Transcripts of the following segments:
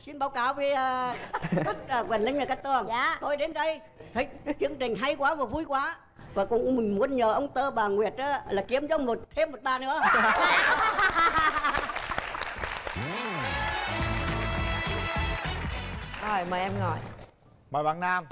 xin báo cáo với uh, các uh, Quỳnh Linh và các tường. Dạ. tôi đến đây thấy chương trình hay quá và vui quá. Và cũng mình muốn nhờ ông tơ bà Nguyệt á, là kiếm cho một thêm một bà nữa. Rồi mời em ngồi. Mời bạn nam.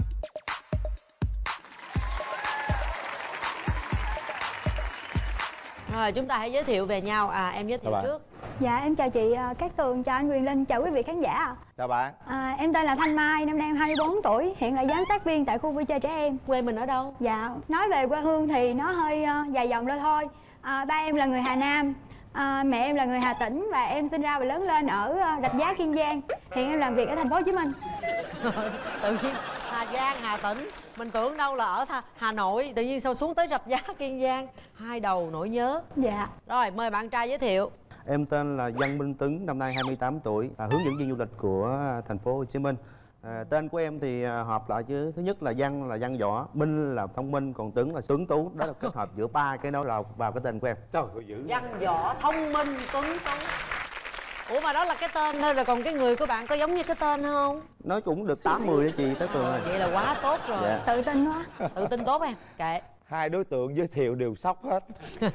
Rồi chúng ta hãy giới thiệu về nhau. À em giới thiệu trước Dạ em chào chị ờ, Cát Tường, chào anh Quyền Linh, chào quý vị khán giả. Chào bạn. À, Em tên là Thanh Mai, năm nay em 24 tuổi, hiện là giám sát viên tại khu vui chơi trẻ em. Quê mình ở đâu? Dạ, nói về quê hương thì nó hơi ờ, dài dòng đôi thôi. À, Ba em là người Hà Nam, à, mẹ em là người Hà Tĩnh và em sinh ra và lớn lên ở ờ, Rạch Giá, Kiên Giang. Hiện em làm việc ở thành phố Hồ Chí Minh. Tự nhiên hà giang hà tĩnh. Mình tưởng đâu là ở Tha- hà nội tự nhiên sao xuống tới rạch giá kiên giang. Hai đầu nỗi nhớ. Dạ. Rồi mời bạn trai giới thiệu Em tên là Văn Minh Tuấn, năm nay 28 tuổi, là hướng dẫn viên du lịch của thành phố Hồ Chí Minh. À, tên của em thì à, hợp lại chứ thứ nhất là Văn là Văn võ, Minh là thông minh, còn Tuấn là tuấn tú. Đó là kết hợp giữa ba cái đó là vào cái tên của em. trời ơi dữ văn võ thông minh tuấn tú ủa mà đó là cái tên thôi rồi còn cái người của bạn có giống như cái tên không Nói cũng được 80 đó chị, cái tường ơi. vậy là quá tốt rồi Dạ. Tự tin quá tự tin tốt em kệ hai đối tượng giới thiệu đều sốc hết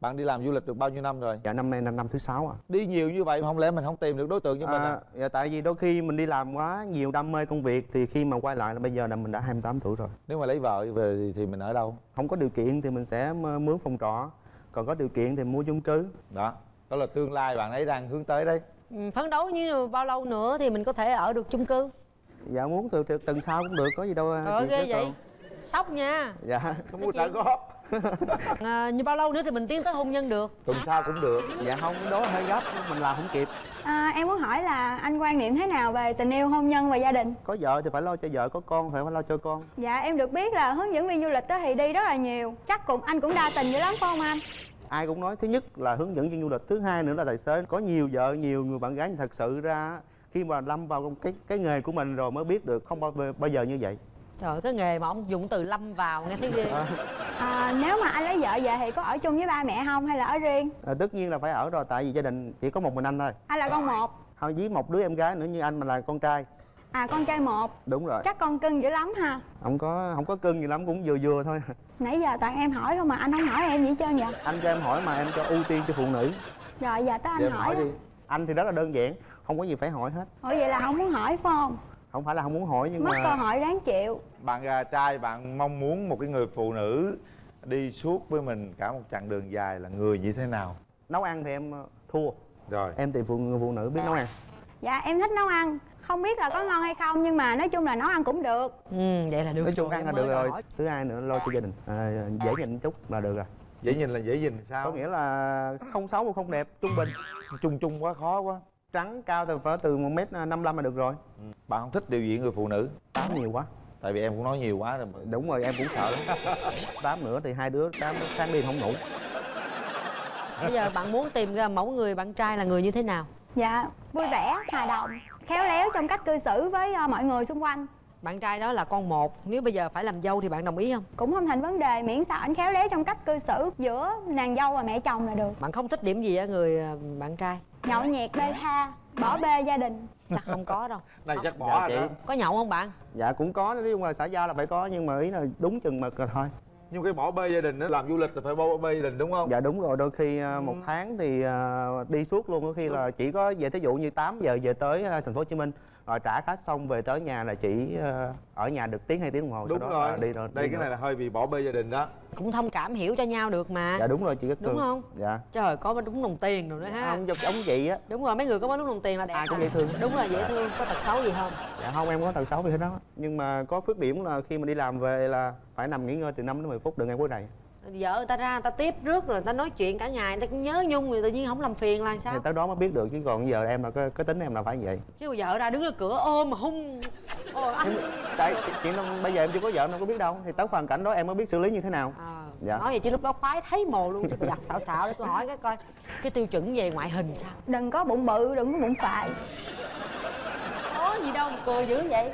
bạn đi làm du lịch được bao nhiêu năm rồi Dạ năm nay năm năm thứ sáu à. đi nhiều như vậy mà không lẽ mình không tìm được đối tượng cho mình à à? dạ, tại vì đôi khi mình đi làm quá nhiều đam mê công việc thì khi mà quay lại là bây giờ là mình đã 28 tuổi rồi. nếu mà lấy vợ về thì, mình ở đâu Không có điều kiện thì mình sẽ mướn phòng trọ, còn có điều kiện thì mua chung cư. đó đó là tương lai bạn ấy đang hướng tới đấy Ừ, phấn đấu như bao lâu nữa thì mình có thể ở được chung cư Dạ muốn từ, từ tuần sau cũng được, có gì đâu. à, chị ghê vậy Tường. Sốc nha. Dạ. không có trả góp. À, như bao lâu nữa thì mình tiến tới hôn nhân được? Tuần sau cũng được. Dạ không đó hơi gấp mình làm không kịp. À, Em muốn hỏi là anh quan niệm thế nào về tình yêu, hôn nhân và gia đình? có vợ thì phải lo cho vợ có con phải lo cho con. Dạ em được biết là hướng dẫn viên du lịch đó thì đi rất là nhiều. Chắc cũng anh cũng đa tình dữ lắm phải không anh? ai cũng nói thứ nhất là hướng dẫn viên du lịch thứ hai nữa là tài xế. Có nhiều vợ nhiều người bạn gái nhưng thật sự ra khi mà lâm vào cái cái nghề của mình rồi mới biết được không bao, bao giờ như vậy trời ơi, cái nghề mà ông dùng từ lâm vào nghe thấy ghê. À, nếu mà anh lấy vợ về thì có ở chung với ba mẹ không hay là ở riêng? à, tất nhiên là phải ở rồi tại vì gia đình chỉ có một mình anh thôi. Anh là con một. Không với một đứa em gái nữa như anh mà là con trai. À con trai một. Đúng rồi. Chắc con cưng dữ lắm ha. Không có không có cưng gì lắm cũng vừa vừa thôi. Nãy giờ toàn em hỏi không mà anh không hỏi em gì hết trơn vậy? Anh cho em hỏi mà em cho ưu tiên cho phụ nữ. Rồi giờ tới anh hỏi, hỏi đi. anh thì rất là đơn giản không có gì phải hỏi hết. Ủa vậy là không muốn hỏi phải không? Không phải là không muốn hỏi nhưng Mất cơ mà hội đáng chịu. Bạn à, trai bạn mong muốn một cái người phụ nữ đi suốt với mình cả một chặng đường dài là người như thế nào? Nấu ăn thì em ờ, thua. Rồi. Em thì phụ người phụ nữ biết nấu ăn. Dạ em thích nấu ăn. Không biết là có ngon hay không nhưng mà nói chung là nấu ăn cũng được. Ừ vậy là được nói chung ăn là được rồi. hỏi. thứ hai nữa lo cho gia đình. À, dễ nhìn chút là được rồi. Dễ nhìn là dễ nhìn sao? Có nghĩa là không xấu mà không đẹp trung bình. Chung chung quá khó quá trắng cao thì phải từ một mét năm là được rồi. Ừ. bạn không thích điều gì người phụ nữ. Tám nhiều quá. Tại vì em cũng nói nhiều quá rồi đúng rồi em cũng sợ. Lắm tám nữa thì hai đứa tám sáng đi không ngủ. Bây giờ bạn muốn tìm ra mẫu người bạn trai là người như thế nào? Dạ vui vẻ, hòa đồng Khéo léo trong cách cư xử với ờ, mọi người xung quanh. Bạn trai đó là con một. Nếu bây giờ phải làm dâu thì bạn đồng ý không? Cũng không thành vấn đề miễn sao anh khéo léo trong cách cư xử giữa nàng dâu và mẹ chồng là được. Bạn không thích điểm gì ở người à, bạn trai Nhậu nhẹt bê tha, bỏ bê gia đình. Chắc không có đâu. Này chắc Dạ, bỏ chị. rồi đó có nhậu không bạn? Dạ cũng có nói chung là xã giao là phải có nhưng mà ý là đúng chừng mực rồi thôi. Nhưng cái bỏ bê gia đình đó làm du lịch là phải bỏ bê gia đình đúng không? Dạ đúng rồi. Đôi khi à, một tháng thì à, đi suốt luôn. Có khi là chỉ có về thí dụ như 8 giờ về tới à, thành phố Hồ Chí Minh rồi trả khách xong về tới nhà là chỉ à, ở nhà được tiếng hai tiếng đồng hồ đúng sau đó rồi. đi rồi đây đi cái rồi. này là hơi bị bỏ bê gia đình đó. Cũng thông cảm hiểu cho nhau được mà. Dạ đúng rồi chị Cát Đúng Tường. không? dạ. Trời có đúng đồng tiền rồi nữa ha. ông ông chị á. Đúng rồi mấy người có mấy đúng đồng tiền là đẹp Ai cũng à. dễ thương. đúng rồi dễ thương. Có tật xấu gì không? Dạ không em có tật xấu gì hết đó. Nhưng mà có phước điểm là khi mà đi làm về là phải nằm nghỉ ngơi từ 5 đến 10 phút đừng ăn cuối rầy vợ người ta ra người ta tiếp rước rồi người ta nói chuyện cả ngày người ta cũng nhớ nhung người tự nhiên không làm phiền là thì sao tới đó mới biết được chứ còn giờ em là cái, cái tính em là phải vậy. Chứ vợ ra đứng ở cửa ôm mà hung. Ồ, anh em, tại chuyện đó, bây giờ em chưa có vợ em đâu có biết đâu. Thì tới hoàn cảnh đó em mới biết xử lý như thế nào. À, Dạ. nói vậy chứ lúc đó khoái thấy mồ luôn chứ giặt xạo xạo để tôi hỏi cái coi cái tiêu chuẩn về ngoại hình sao? Đừng có bụng bự, đừng có bụng phại có gì đâu mà cười dữ vậy.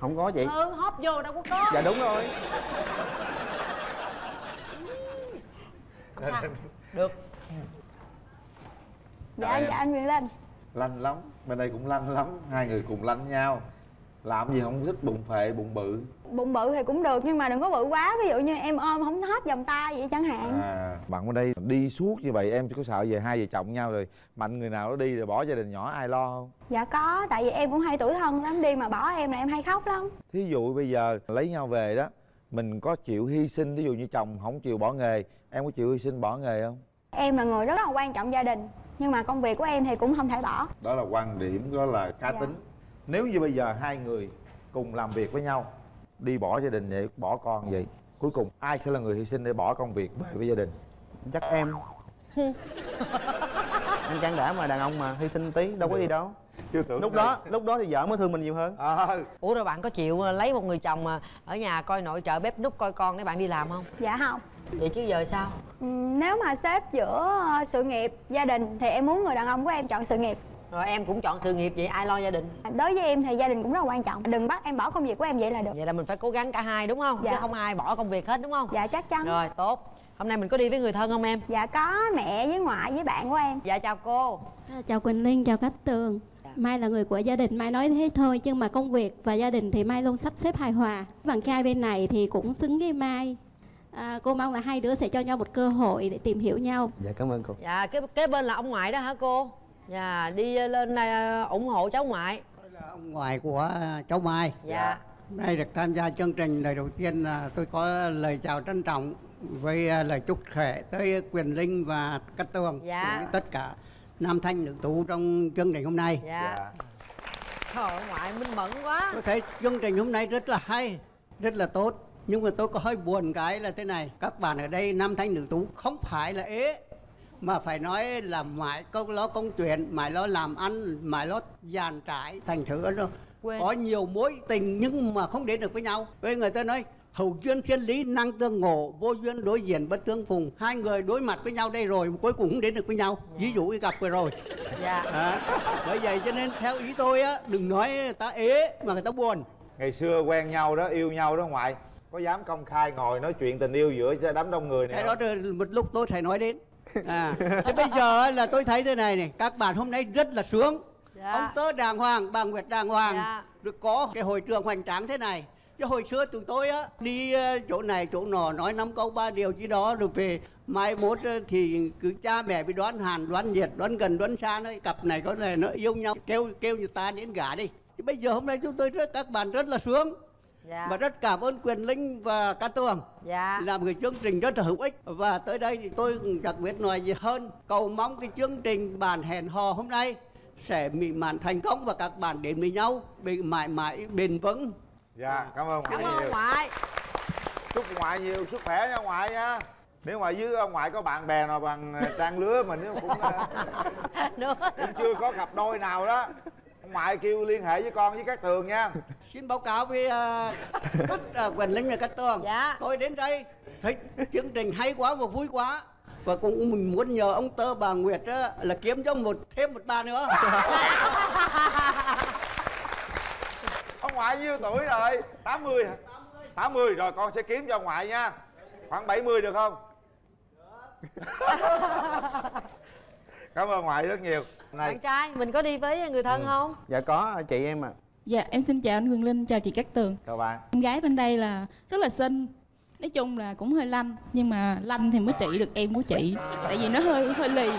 Không có chị. Ừ hóp vô đâu có có. Dạ đúng rồi không sao? Được. Dạ, dạ anh Quyền Linh lành lắm. Bên đây cũng lanh lắm. Hai người cùng lanh nhau. Làm gì không thích bụng phệ bụng bự. Bụng bự thì cũng được nhưng mà đừng có bự quá. Ví dụ như em ôm không hết vòng tay vậy chẳng hạn. À. Bạn bên đây đi suốt như vậy em có sợ về hai vợ chồng nhau rồi mạnh người nào đó đi rồi bỏ gia đình nhỏ ai lo không? Dạ có tại vì em cũng hay tuổi thân lắm đi mà bỏ em là em hay khóc lắm. Thí dụ bây giờ lấy nhau về đó mình có chịu hy sinh ví dụ như chồng không chịu bỏ nghề em có chịu hy sinh bỏ nghề không? Em là người rất là quan trọng gia đình nhưng mà công việc của em thì cũng không thể bỏ. Đó là quan điểm đó là cá Dạ. tính. Nếu như bây giờ hai người cùng làm việc với nhau đi bỏ gia đình vậy bỏ con vậy cuối cùng ai sẽ là người hy sinh để bỏ công việc về với gia đình? Chắc em. Anh can đảm mà đàn ông mà hy sinh tí đâu có gì đâu. Chưa tưởng lúc đó lúc đó thì vợ mới thương mình nhiều hơn. Ờ. Ủa rồi bạn có chịu ờ, lấy một người chồng mà ở nhà coi nội trợ bếp núc coi con để bạn đi làm không? Dạ không vậy chứ giờ sao? Ừm, nếu mà xếp giữa ờ, sự nghiệp gia đình thì em muốn người đàn ông của em chọn sự nghiệp. Rồi em cũng chọn sự nghiệp vậy ai lo gia đình? Đối với em thì gia đình cũng rất là quan trọng. Đừng bắt em bỏ công việc của em vậy là được. Vậy là mình phải cố gắng cả hai đúng không? Dạ. chứ không ai bỏ công việc hết đúng không? Dạ chắc chắn. Rồi tốt. Hôm nay mình có đi với người thân không em? Dạ có mẹ với ngoại với bạn của em. Dạ chào cô. À, Chào Quỳnh Linh, chào Cát Tường. Mai là người của gia đình, Mai nói thế thôi Nhưng mà công việc và gia đình thì Mai luôn sắp xếp hài hòa. Bạn trai bên này thì cũng xứng với Mai à, Cô mong là hai đứa sẽ cho nhau một cơ hội để tìm hiểu nhau dạ cảm ơn cô dạ cái kế bên là ông ngoại đó hả cô dạ đi lên đây ờ, ủng hộ cháu ngoại là ông ngoại của cháu Mai. dạ Hôm nay được tham gia chương trình lời đầu tiên là tôi có lời chào trân trọng với à, lời chúc khỏe tới Quyền Linh và Cát Tường Dạ. cũng như tất cả nam thanh nữ tú trong chương trình hôm nay. dạ trời ơi, ngoại minh mẫn quá Tôi thấy chương trình hôm nay rất là hay, rất là tốt. Nhưng mà tôi có hơi buồn cái là thế này, các bạn ở đây nam thanh nữ tú không phải là ế mà phải nói là mãi công lo công tuyển, mãi lo làm ăn, mãi lo dàn trải thành thử nó Quên. có nhiều mối tình nhưng mà không đến được với nhau. Với người ta nói hậu duyên thiên lý năng tương ngộ vô duyên đối diện bất tương phùng. Hai người đối mặt với nhau đây rồi cuối cùng không đến được với nhau. Ví dụ như gặp vừa rồi. Dạ. À, bởi vậy cho nên theo ý tôi á đừng nói người ta ế mà người ta buồn. Ngày xưa quen nhau đó yêu nhau đó ngoại có dám công khai ngồi nói chuyện tình yêu giữa đám đông người này cái không? đó một lúc tôi phải nói đến. À thế bây giờ là tôi thấy thế này này các bạn hôm nay rất là sướng. Dạ. ông tớ đàng hoàng bà nguyệt đàng hoàng. Dạ. được có cái hội trường hoành tráng thế này. Chứ hồi xưa tụi tôi á đi ờ, chỗ này chỗ nọ nói năm câu ba điều gì đó rồi về mai mốt ờ, thì cứ cha mẹ bị đoán hàn đoán nhiệt đoán gần đoán xa đấy cặp này có này nó yêu nhau kêu kêu người ta đến gả đi. Chứ bây giờ hôm nay chúng tôi rất các bạn rất là sướng dạ. Và rất cảm ơn quyền linh và ca tường dạ. làm cái chương trình rất là hữu ích. Và tới đây thì tôi cũng chẳng biết nói gì hơn. Cầu mong cái chương trình bàn hẹn hò hôm nay sẽ mỹ mãn thành công và các bạn đến với nhau bị mãi mãi bền vững. Dạ cảm ơn cảm ngoại ơn nhiều ngoại. Chúc ngoại nhiều sức khỏe nha ngoại nha. Nếu mà dưới ông ngoại có bạn bè nào bằng ờ, trang lứa mình cũng ờ, cũng chưa có cặp đôi nào đó ngoại kêu liên hệ với con với các tường nha. Xin báo cáo với uh, các uh, quyền linh và các tường. Dạ. tôi đến đây thấy chương trình hay quá và vui quá. Và cũng mình muốn nhờ ông tơ bà nguyệt á, là kiếm cho một thêm một bà nữa. Ông ngoại nhiêu tuổi rồi? 80 hả? 80 rồi con sẽ kiếm cho ông ngoại nha. Khoảng 70 được không cảm ơn ngoại rất nhiều. Này. Bạn trai mình có đi với người thân không? Dạ có chị em à Dạ em xin chào anh Quyền Linh, chào chị Cát Tường. Chào bạn. Em gái bên đây là rất là xinh. Nói chung là cũng hơi lanh Nhưng mà lanh thì mới trị được em của chị. Tại vì nó hơi hơi lì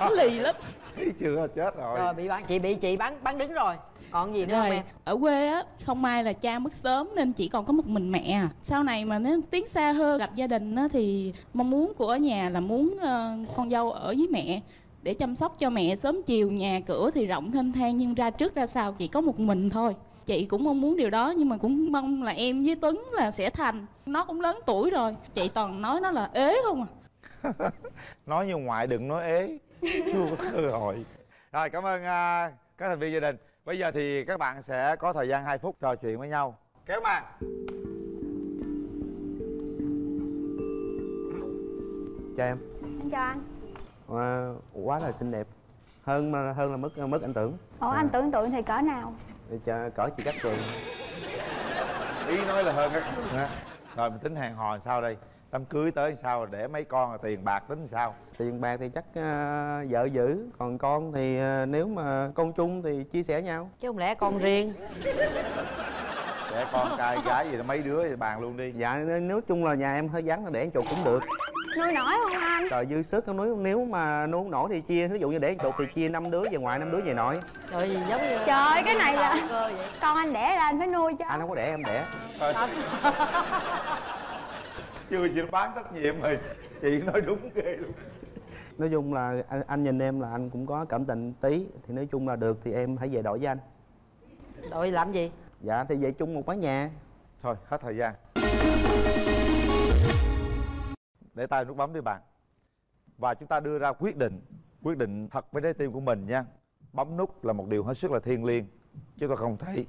Nó lì lắm. Chưa chết rồi. Rồi bị bạn chị bị chị bán bán đứng rồi. Còn gì nữa không Rồi em? ở quê á Không may là cha mất sớm Nên chỉ còn có một mình mẹ. Sau này mà nếu tiến xa hơn gặp gia đình á Thì mong muốn của ở nhà là muốn ờ, con dâu ở với mẹ để chăm sóc cho mẹ sớm chiều nhà cửa thì rộng thênh thang nhưng ra trước ra sau chỉ có một mình thôi. Chị cũng mong muốn điều đó nhưng mà cũng mong là em với tuấn là sẽ thành. Nó cũng lớn tuổi rồi chị toàn nói nó là ế không à. Nói như ngoại đừng nói ế. Chưa có cơ hội rồi cảm ơn à, các thành viên gia đình. Bây giờ thì các bạn sẽ có thời gian 2 phút trò chuyện với nhau. Kéo màn. Chào em. Em chào anh à, quá là xinh đẹp. Hơn mà hơn là mức mức anh tưởng. Ủa anh tưởng tượng thì cỡ nào? Cho cỡ chị Cát Tường ý nói là hơn các ha. rồi mình tính hẹn hò sao đây? Đám cưới tới làm sao? Để mấy con là tiền bạc tính làm sao? Tiền bạc thì chắc ờ, vợ giữ. Còn con thì ờ, nếu mà con chung thì chia sẻ nhau. Chứ không lẽ con riêng? Để con trai gái gì đó mấy đứa thì bàn luôn đi. Dạ nói chung là nhà em hơi vắng để ăn chục cũng được nuôi nổi không anh? Trời dư sức nếu nếu mà nuôi không nổi thì chia ví dụ như để chục thì chia năm đứa về ngoài năm đứa về nội. Trời gì giống như Trời cái này là- con anh đẻ ra anh phải nuôi cho. Anh không có để em đẻ. Chưa chị bán trách nhiệm rồi. Chị nói đúng ghê luôn. Nói chung là anh, anh nhìn em là anh cũng có cảm tình tí thì nói chung là được thì em hãy về đội với anh. Đội làm gì? Dạ thì về chung một mái nhà. Thôi hết thời gian để tay nút bấm đi bạn. Và chúng ta đưa ra quyết định quyết định thật với trái tim của mình nha. Bấm nút là một điều hết sức là thiêng liêng chứ tôi không thể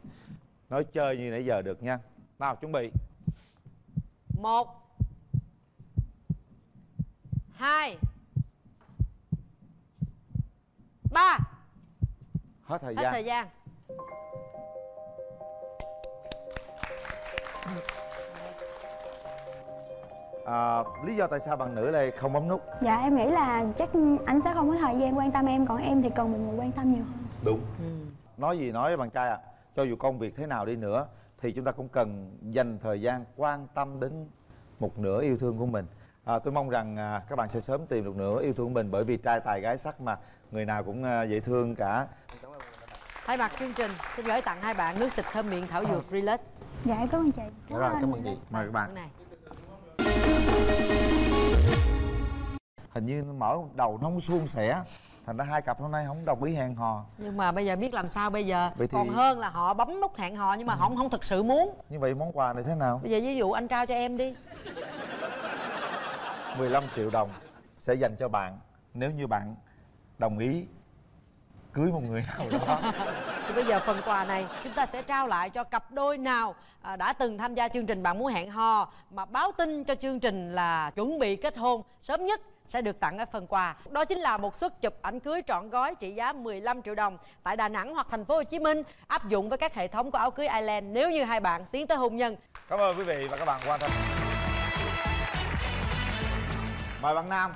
nói chơi như nãy giờ được nha. Nào chuẩn bị. Một hai ba. Hết thời hết gian. thời gian à, lý do tại sao bạn nữ lại không bấm nút? Dạ em nghĩ là chắc anh sẽ không có thời gian quan tâm em còn em thì cần một người quan tâm nhiều hơn. Đúng. Nói gì nói với bạn trai à cho dù công việc thế nào đi nữa thì chúng ta cũng cần dành thời gian quan tâm đến một nửa yêu thương của mình. À, tôi mong rằng à, các bạn sẽ sớm tìm được nửa yêu thương của mình bởi vì trai tài gái sắc mà. Người nào cũng à, dễ thương cả. Thay mặt chương trình xin gửi tặng hai bạn nước xịt thơm miệng thảo dược relax. Dạ cảm ơn chị. Dạ rồi cảm ơn chị. Mời các bạn này hình như mở đầu nó không suôn sẻ. Thành ra hai cặp hôm nay không đồng ý hẹn hò. Nhưng mà bây giờ biết làm sao bây giờ? Vậy thì- còn hơn là họ bấm nút hẹn hò nhưng mà họ không thực sự muốn. Như vậy món quà này thế nào? Bây giờ ví dụ anh trao cho em đi. 15 triệu đồng sẽ dành cho bạn. Nếu như bạn đồng ý cưới một người nào đó. Thì bây giờ phần quà này chúng ta sẽ trao lại cho cặp đôi nào à, đã từng tham gia chương trình bạn muốn hẹn hò mà báo tin cho chương trình là chuẩn bị kết hôn sớm nhất sẽ được tặng cái phần quà. Đó chính là một suất chụp ảnh cưới trọn gói trị giá 15 triệu đồng tại Đà Nẵng hoặc thành phố Hồ Chí Minh áp dụng với các hệ thống của áo cưới Ireland nếu như hai bạn tiến tới hôn nhân. Cảm ơn quý vị và các bạn quan tâm. Mời bạn nam.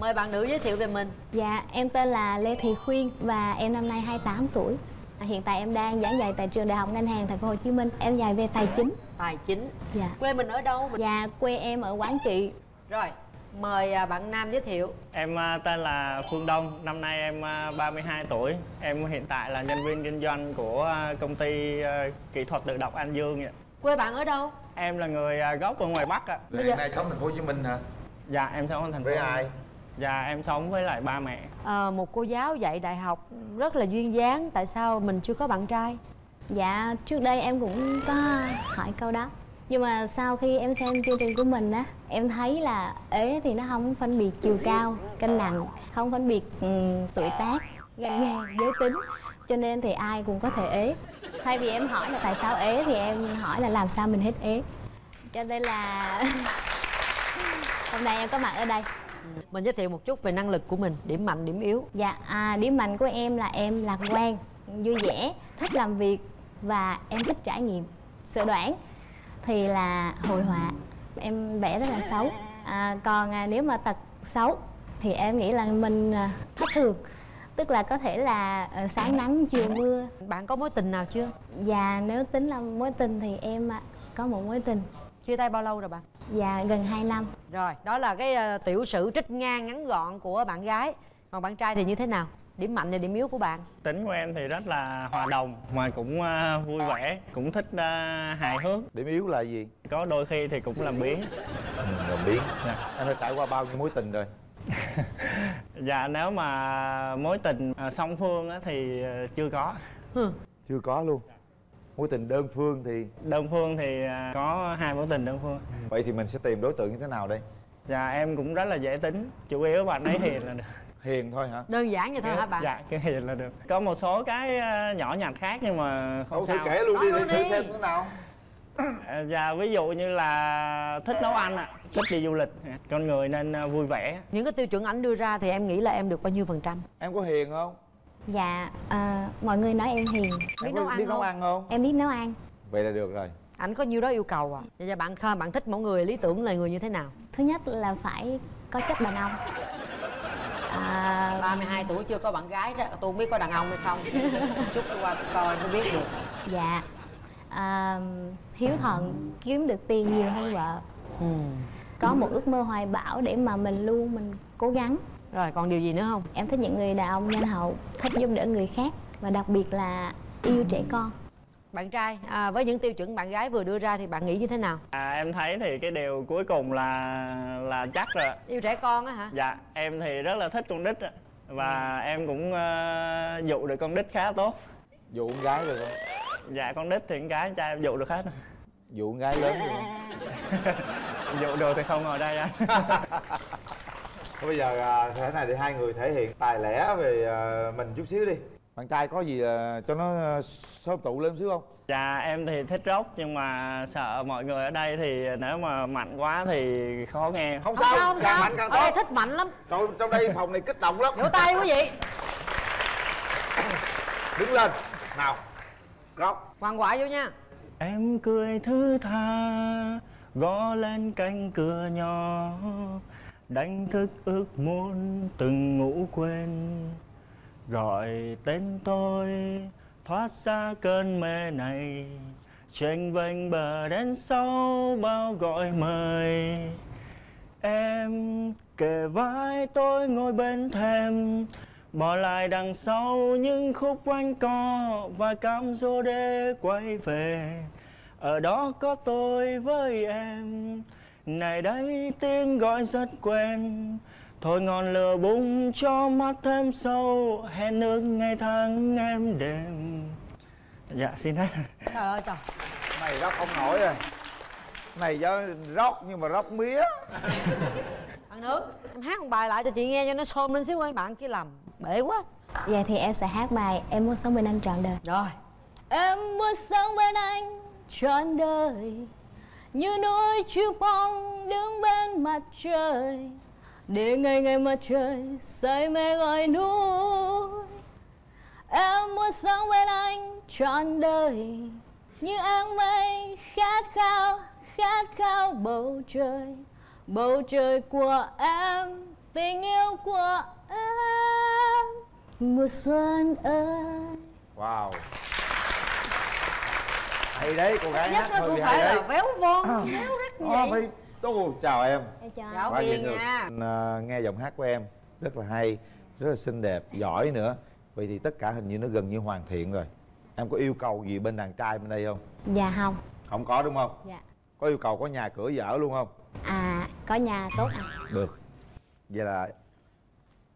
Mời bạn nữ giới thiệu về mình. Dạ, em tên là Lê Thị Khuyên và em năm nay 28 tuổi. À, hiện tại em đang giảng dạy tại trường Đại học Ngân hàng Thành phố Hồ Chí Minh. Em dạy về tài chính. tài chính Dạ. quê mình ở đâu mình... Dạ, quê em ở Quảng Trị. rồi mời à, bạn nam giới thiệu Em à, tên là Phương Đông, năm nay em à, 32 tuổi. Em hiện tại là nhân viên kinh doanh của công ty kỹ thuật tự động An Dương. ạ. quê bạn ở đâu Em là người gốc ở ngoài Bắc ạ. Bây giờ- nay sống thành phố Hồ Chí Minh hả Dạ, em sống ở thành phố. với ai Dạ, em sống với lại ba mẹ. Ờ, một cô giáo dạy đại học rất là duyên dáng tại sao mình chưa có bạn trai Dạ, trước đây em cũng có hỏi câu đó. Nhưng mà sau khi em xem chương trình của mình á, em thấy là ế thì nó không phân biệt chiều cao, cân nặng, không phân biệt ừm, tuổi tác, ngành nghề, giới tính. Cho nên thì ai cũng có thể ế. Thay vì em hỏi là tại sao ế thì em hỏi là làm sao mình hết ế. Cho nên là hôm nay em có mặt ở đây. Mình giới thiệu một chút về năng lực của mình điểm mạnh điểm yếu Dạ, à, điểm mạnh của em là em lạc quan, vui vẻ, thích làm việc và em thích trải nghiệm. Sự đoán thì là hội họa, em vẽ rất là xấu. À, còn à, nếu mà tật xấu thì em nghĩ là mình à, thất thường, tức là có thể là ờ, sáng nắng chiều mưa. bạn có mối tình nào chưa Và nếu tính là mối tình thì em à, có một mối tình, chia tay bao lâu rồi bạn và gần 2 năm. rồi đó là cái ờ, tiểu sử trích ngang ngắn gọn của bạn gái còn bạn trai thì như thế nào điểm mạnh và điểm yếu của bạn Tính của em thì rất là hòa đồng mà cũng à, vui vẻ, cũng thích à, hài hước. điểm yếu là gì Có đôi khi thì cũng làm biến. ừ, đồng biến Dạ. em đã trải qua bao nhiêu mối tình rồi Dạ, nếu mà mối tình song phương á, thì chưa có. chưa có luôn mối tình đơn phương thì Đơn phương thì à, có hai mối tình đơn phương. vậy thì mình sẽ tìm đối tượng như thế nào đây? Dạ em cũng rất là dễ tính. Chủ yếu bạn ấy hiền là được. Hiền thôi hả? Đơn giản vậy thôi hả bạn Dạ cái hiền là được. Có một số cái ờ, nhỏ nhặt khác nhưng mà không thì sao. kể luôn đi Nói để luôn thử đi. xem thế nào. À, Dạ ví dụ như là thích nấu ăn ạ. Thích đi du lịch. Con người nên vui vẻ. Những cái tiêu chuẩn ảnh đưa ra thì em nghĩ là em được bao nhiêu phần trăm? Em có hiền không dạ à, mọi người nói em hiền. Biết nấu ăn không? em biết nấu ăn. Vậy là được rồi. Ảnh có nhiêu đó yêu cầu à? Vậy bạn khơi bạn thích mẫu người lý tưởng là người như thế nào? Thứ nhất là phải có chất đàn ông. À... 32 tuổi chưa có bạn gái đó. Tôi không biết có đàn ông hay không. Chút qua coi mới biết được. Dạ. À, hiếu thuận kiếm được tiền nhiều hơn vợ. Ừ. có một ước mơ hoài bão để mà mình luôn mình cố gắng rồi còn điều gì nữa không? Em thích những người đàn ông nhân hậu thích giúp đỡ người khác và đặc biệt là yêu trẻ con. Bạn trai à, với những tiêu chuẩn bạn gái vừa đưa ra thì bạn nghĩ như thế nào? À, em thấy thì cái điều cuối cùng là là chắc rồi yêu trẻ con á hả? Dạ em thì rất là thích con nít á. và em cũng uh, dụ được con nít khá tốt. Dụ con gái được không? Dạ con nít thì con gái con trai em dụ được hết. Dụ con gái lớn được không? Dụ được thì không ngồi đây anh bây giờ à, thế này thì hai người thể hiện tài lẻ về à, mình chút xíu đi. Bạn trai có gì à, cho nó sớm tụ lên xíu không? Dạ em thì thích rock nhưng mà sợ mọi người ở đây thì nếu mà mạnh quá thì khó nghe. Không sao không càng sao. mạnh càng ở đây tốt. thích mạnh lắm. Trời, trong đây phòng này kích động lắm. Vỗ tay quý vị đứng lên. Nào rock. Hoàng quả vô nha. Em cười thứ tha gõ lên cánh cửa nhỏ đánh thức ước muốn từng ngủ quên. Gọi tên tôi, thoát xa cơn mê này. Tranh vênh bờ đến sau bao gọi mời. Em kề vai tôi ngồi bên thềm, bỏ lại đằng sau những khúc quanh co và cam rô để quay về. Ở đó có tôi với em này đây tiếng gọi rất quen. Thôi ngọn lửa bùng cho mắt thêm sâu hẹn ước ngày tháng em đêm. Dạ xin hết. Trời ơi trời. Này rock không nổi rồi. Này do rock nhưng mà rock mía. Ăn nước. Em hát một bài lại cho chị nghe cho nó xôm lên xíu ơi bạn kia làm bể quá. Vậy thì em sẽ hát bài Em muốn sống bên anh trọn đời. Rồi. Em muốn sống bên anh trọn đời như núi chiều phong đứng bên mặt trời Để ngày ngày mặt trời say mê gọi núi. Em muốn sống bên anh trọn đời Như áng mây khát khao, khát khao bầu trời. Bầu trời của em, tình yêu của em Mùa xuân ơi. Wow hay đấy cô gái nhất hát nó hơi phải là đấy. véo von véo rắc như Ờ, vậy phải Ô, chào em. Chào thương. nha. À, nghe giọng hát của em rất là hay rất là xinh đẹp giỏi nữa. Vậy thì tất cả hình như nó gần như hoàn thiện rồi. Em có yêu cầu gì bên đàn trai bên đây không? Dạ không. Không có đúng không? Dạ. Có yêu cầu có nhà cửa dở luôn không? À có nhà tốt anh được. Vậy là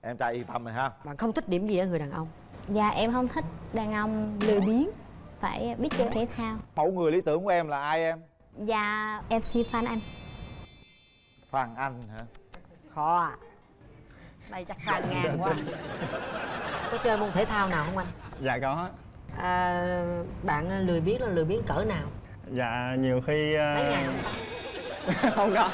em trai yên tâm rồi ha. Bạn không thích điểm gì ở người đàn ông? Dạ em không thích đàn ông lười biếng Phải biết chơi thể thao. Mẫu người lý tưởng của em là ai em? Dạ MC Phan Anh. Phan anh hả? Khó à. Đây chắc phan ngang quá. Có chơi môn thể thao nào không anh? Dạ có. À, bạn lười biếng là lười biếng cỡ nào? Dạ nhiều khi ờ, mấy ngày không có.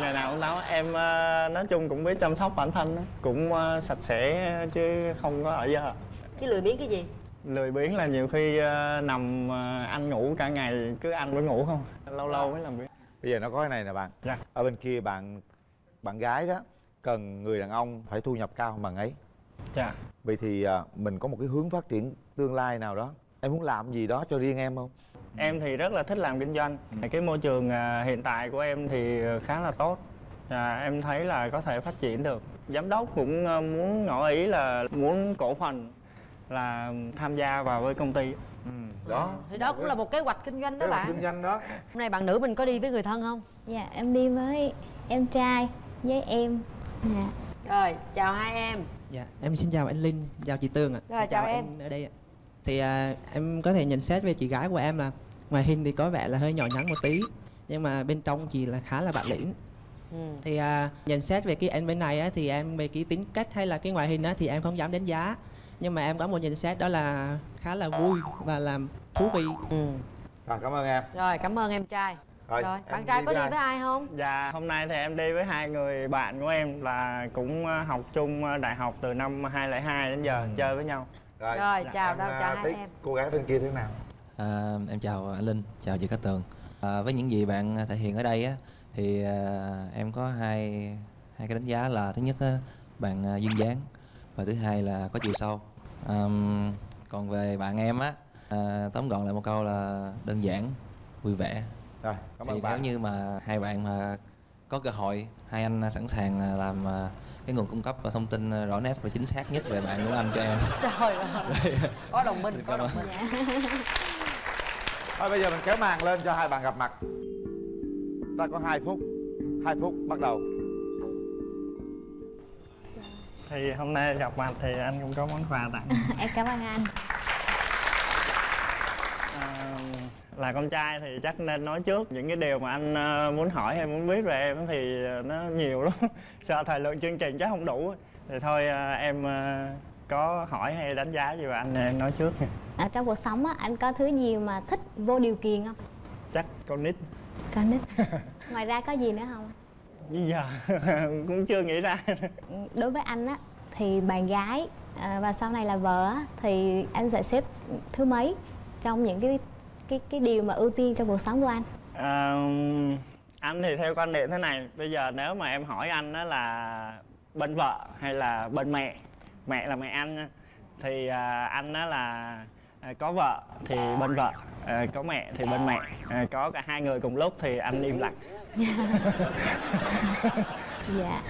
Ngày nào cũng tắm em ờ, nói chung cũng biết chăm sóc bản thân đó. cũng ờ, sạch sẽ chứ không có ở giờ. Cái lười biếng cái gì lười biếng là nhiều khi ờ, nằm ờ, ăn ngủ cả ngày cứ ăn với ngủ không? Lâu lâu mới làm việc. Bây giờ nó có cái này nè bạn. Dạ. ở bên kia bạn bạn gái đó cần người đàn ông phải thu nhập cao hơn bạn ấy. Dạ. Vậy thì à, mình có một cái hướng phát triển tương lai nào đó. Em muốn làm gì đó cho riêng em không? Em thì rất là thích làm kinh doanh. Cái môi trường ờ, hiện tại của em thì khá là tốt. Dạ, em thấy là có thể phát triển được. Giám đốc cũng ờ, muốn ngỏ ý là muốn cổ phần là tham gia vào với công ty đó thì đó cũng là một kế hoạch kinh doanh đó bạn kinh doanh đó hôm nay bạn nữ mình có đi với người thân không Dạ em đi với em trai với em Dạ rồi chào hai em Dạ, em xin chào anh Linh, chào chị Tường ạ. Rồi, chào em. anh ở đây ạ. Thì à, em có thể nhận xét về chị gái của em là ngoài hình thì có vẻ là hơi nhỏ nhắn một tí, nhưng mà bên trong chị là khá là bản lĩnh. ừ. Thì à, nhận xét về cái anh bên này á, thì em về cái tính cách hay là cái ngoại hình á, thì em không dám đánh giá. Nhưng mà em có một nhận xét đó là khá là vui và làm thú vị. ừ à, cảm ơn em rồi cảm ơn em trai Rồi, rồi bạn trai đi có đi ai? với ai không Dạ, hôm nay thì em đi với hai người bạn của em là cũng ờ, học chung ờ, đại học từ năm 2002 đến giờ chơi với nhau. rồi, Rồi, chào em, đâu, chào à, hai em. cô gái bên kia thế nào À, em chào anh Linh, chào chị Cát Tường. À, với những gì bạn thể hiện ở đây á, thì à, em có hai hai cái đánh giá là thứ nhất á, bạn duyên dáng và thứ hai là có chiều sâu. À, còn về bạn em á, à, tóm gọn lại một câu là đơn giản, vui vẻ. rồi cảm thì ơn nếu bạn như mà hai bạn mà có cơ hội, hai anh sẵn sàng à, làm à, cái nguồn cung cấp và thông tin à, rõ nét và chính xác nhất về bạn của anh cho em. trời ơi có đồng minh có đồng minh thôi bây giờ mình kéo màn lên cho hai bạn gặp mặt ta có 2 phút 2 phút bắt đầu thì hôm nay gặp mặt thì anh cũng có món quà tặng. Em cảm ơn anh. À, là con trai thì chắc nên nói trước những cái điều mà anh ờ, muốn hỏi hay muốn biết về em thì nó nhiều lắm. Sợ thời lượng chương trình chắc không đủ thì thôi ờ, em ờ, có hỏi hay đánh giá gì về anh em nói trước nha. Ở trong cuộc sống á anh có thứ gì mà thích vô điều kiện không? Chắc con nít. Con nít. Ngoài ra có gì nữa không giờ cũng chưa nghĩ ra. Đối với anh á thì bạn gái à, và sau này là vợ á, thì anh sẽ xếp thứ mấy trong những cái cái cái điều mà ưu tiên trong cuộc sống của anh? À, anh thì theo quan điểm thế này bây giờ nếu mà em hỏi anh đó là bên vợ hay là bên mẹ mẹ là mẹ anh thì à, anh đó là à, có vợ thì bên vợ à, có mẹ thì bên mẹ à, có cả hai người cùng lúc thì anh im lặng dạ.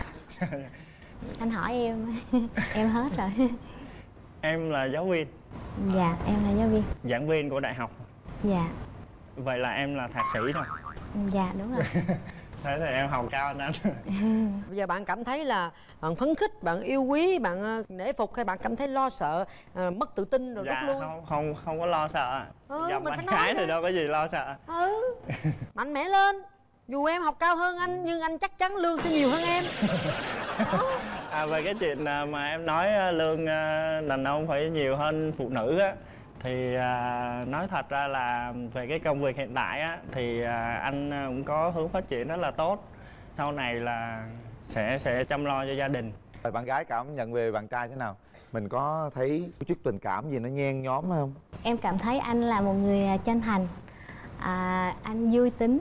Anh hỏi em em hết rồi. Em là giáo viên. Dạ em là giáo viên. Giảng viên của đại học. Dạ. Vậy là em là thạc sĩ rồi dạ đúng rồi. Thế thì em học cao hơn anh. Bây giờ bạn cảm thấy là bạn phấn khích bạn yêu quý bạn ờ, nể phục hay bạn cảm thấy lo sợ ờ, mất tự tin rồi dạ rút lui không không không có lo sợ. Ừ, dòng mình bạn phải nói thì đâu có gì lo sợ. Ừ. Mạnh mẽ lên dù em học cao hơn anh nhưng anh chắc chắn lương sẽ nhiều hơn em. À, về cái chuyện à, mà em nói à, lương à, đàn ông phải nhiều hơn phụ nữ á thì à, nói thật ra là về cái công việc hiện tại á thì à, anh cũng có hướng phát triển rất là tốt. Sau này là sẽ sẽ chăm lo cho gia đình. Rồi bạn gái cảm nhận về bạn trai thế nào? Mình có thấy có chút tình cảm gì nó nhen nhóm không? Em cảm thấy anh là một người chân thành. À, anh vui tính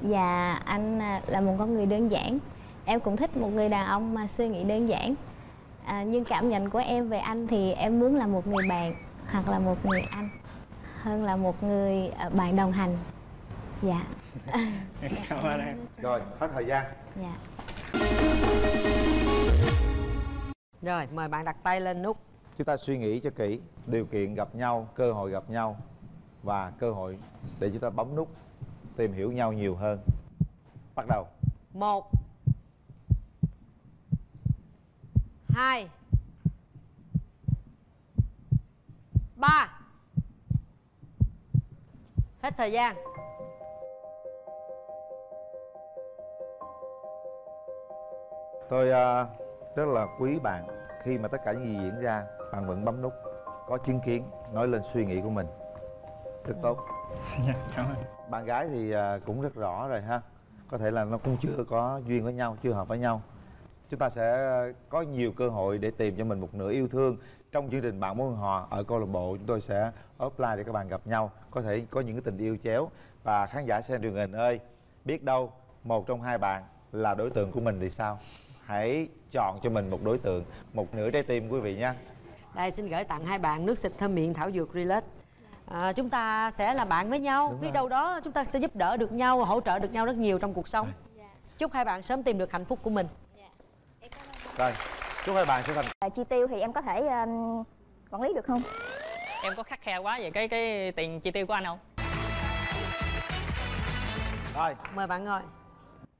và anh à, là một con người đơn giản. Em cũng thích một người đàn ông mà suy nghĩ đơn giản. À, nhưng cảm nhận của em về anh thì em muốn là một người bạn hoặc là một người anh hơn là một người à, bạn đồng hành. Dạ. Cảm ơn em. Rồi hết thời gian. Dạ. Rồi mời bạn đặt tay lên nút. Chúng ta suy nghĩ cho kỹ. Điều kiện gặp nhau cơ hội gặp nhau và cơ hội để chúng ta bấm nút tìm hiểu nhau nhiều hơn. Bắt đầu. Một. Hai. Ba. Hết thời gian. Tôi à, rất là quý bạn. Khi mà tất cả những gì diễn ra bạn vẫn bấm nút có chứng kiến nói lên suy nghĩ của mình. Rất tốt. Dạ, cảm ơn bạn gái thì à, cũng rất rõ rồi ha. Có thể là nó cũng chưa có duyên với nhau, chưa hợp với nhau. Chúng ta sẽ có nhiều cơ hội để tìm cho mình một nửa yêu thương. Trong chương trình bạn muốn hòa ở câu lạc bộ, chúng tôi sẽ offline để các bạn gặp nhau, có thể có những cái tình yêu chéo. Và khán giả xem truyền hình ơi, biết đâu một trong hai bạn là đối tượng của mình thì sao? Hãy chọn cho mình một đối tượng, một nửa trái tim quý vị nhé đây, xin gửi tặng hai bạn nước xịt thơm miệng thảo dược relax à, chúng ta sẽ là bạn với nhau. Biết đâu đó chúng ta sẽ giúp đỡ được nhau hỗ trợ được nhau rất nhiều trong cuộc sống. Chúc hai bạn sớm tìm được hạnh phúc của mình. Rồi chúc hai bạn sẽ thành À, chi tiêu thì em có thể um, quản lý được không? Em có khắc khe quá về cái cái tiền chi tiêu của anh không? Rồi. Mời bạn ngồi.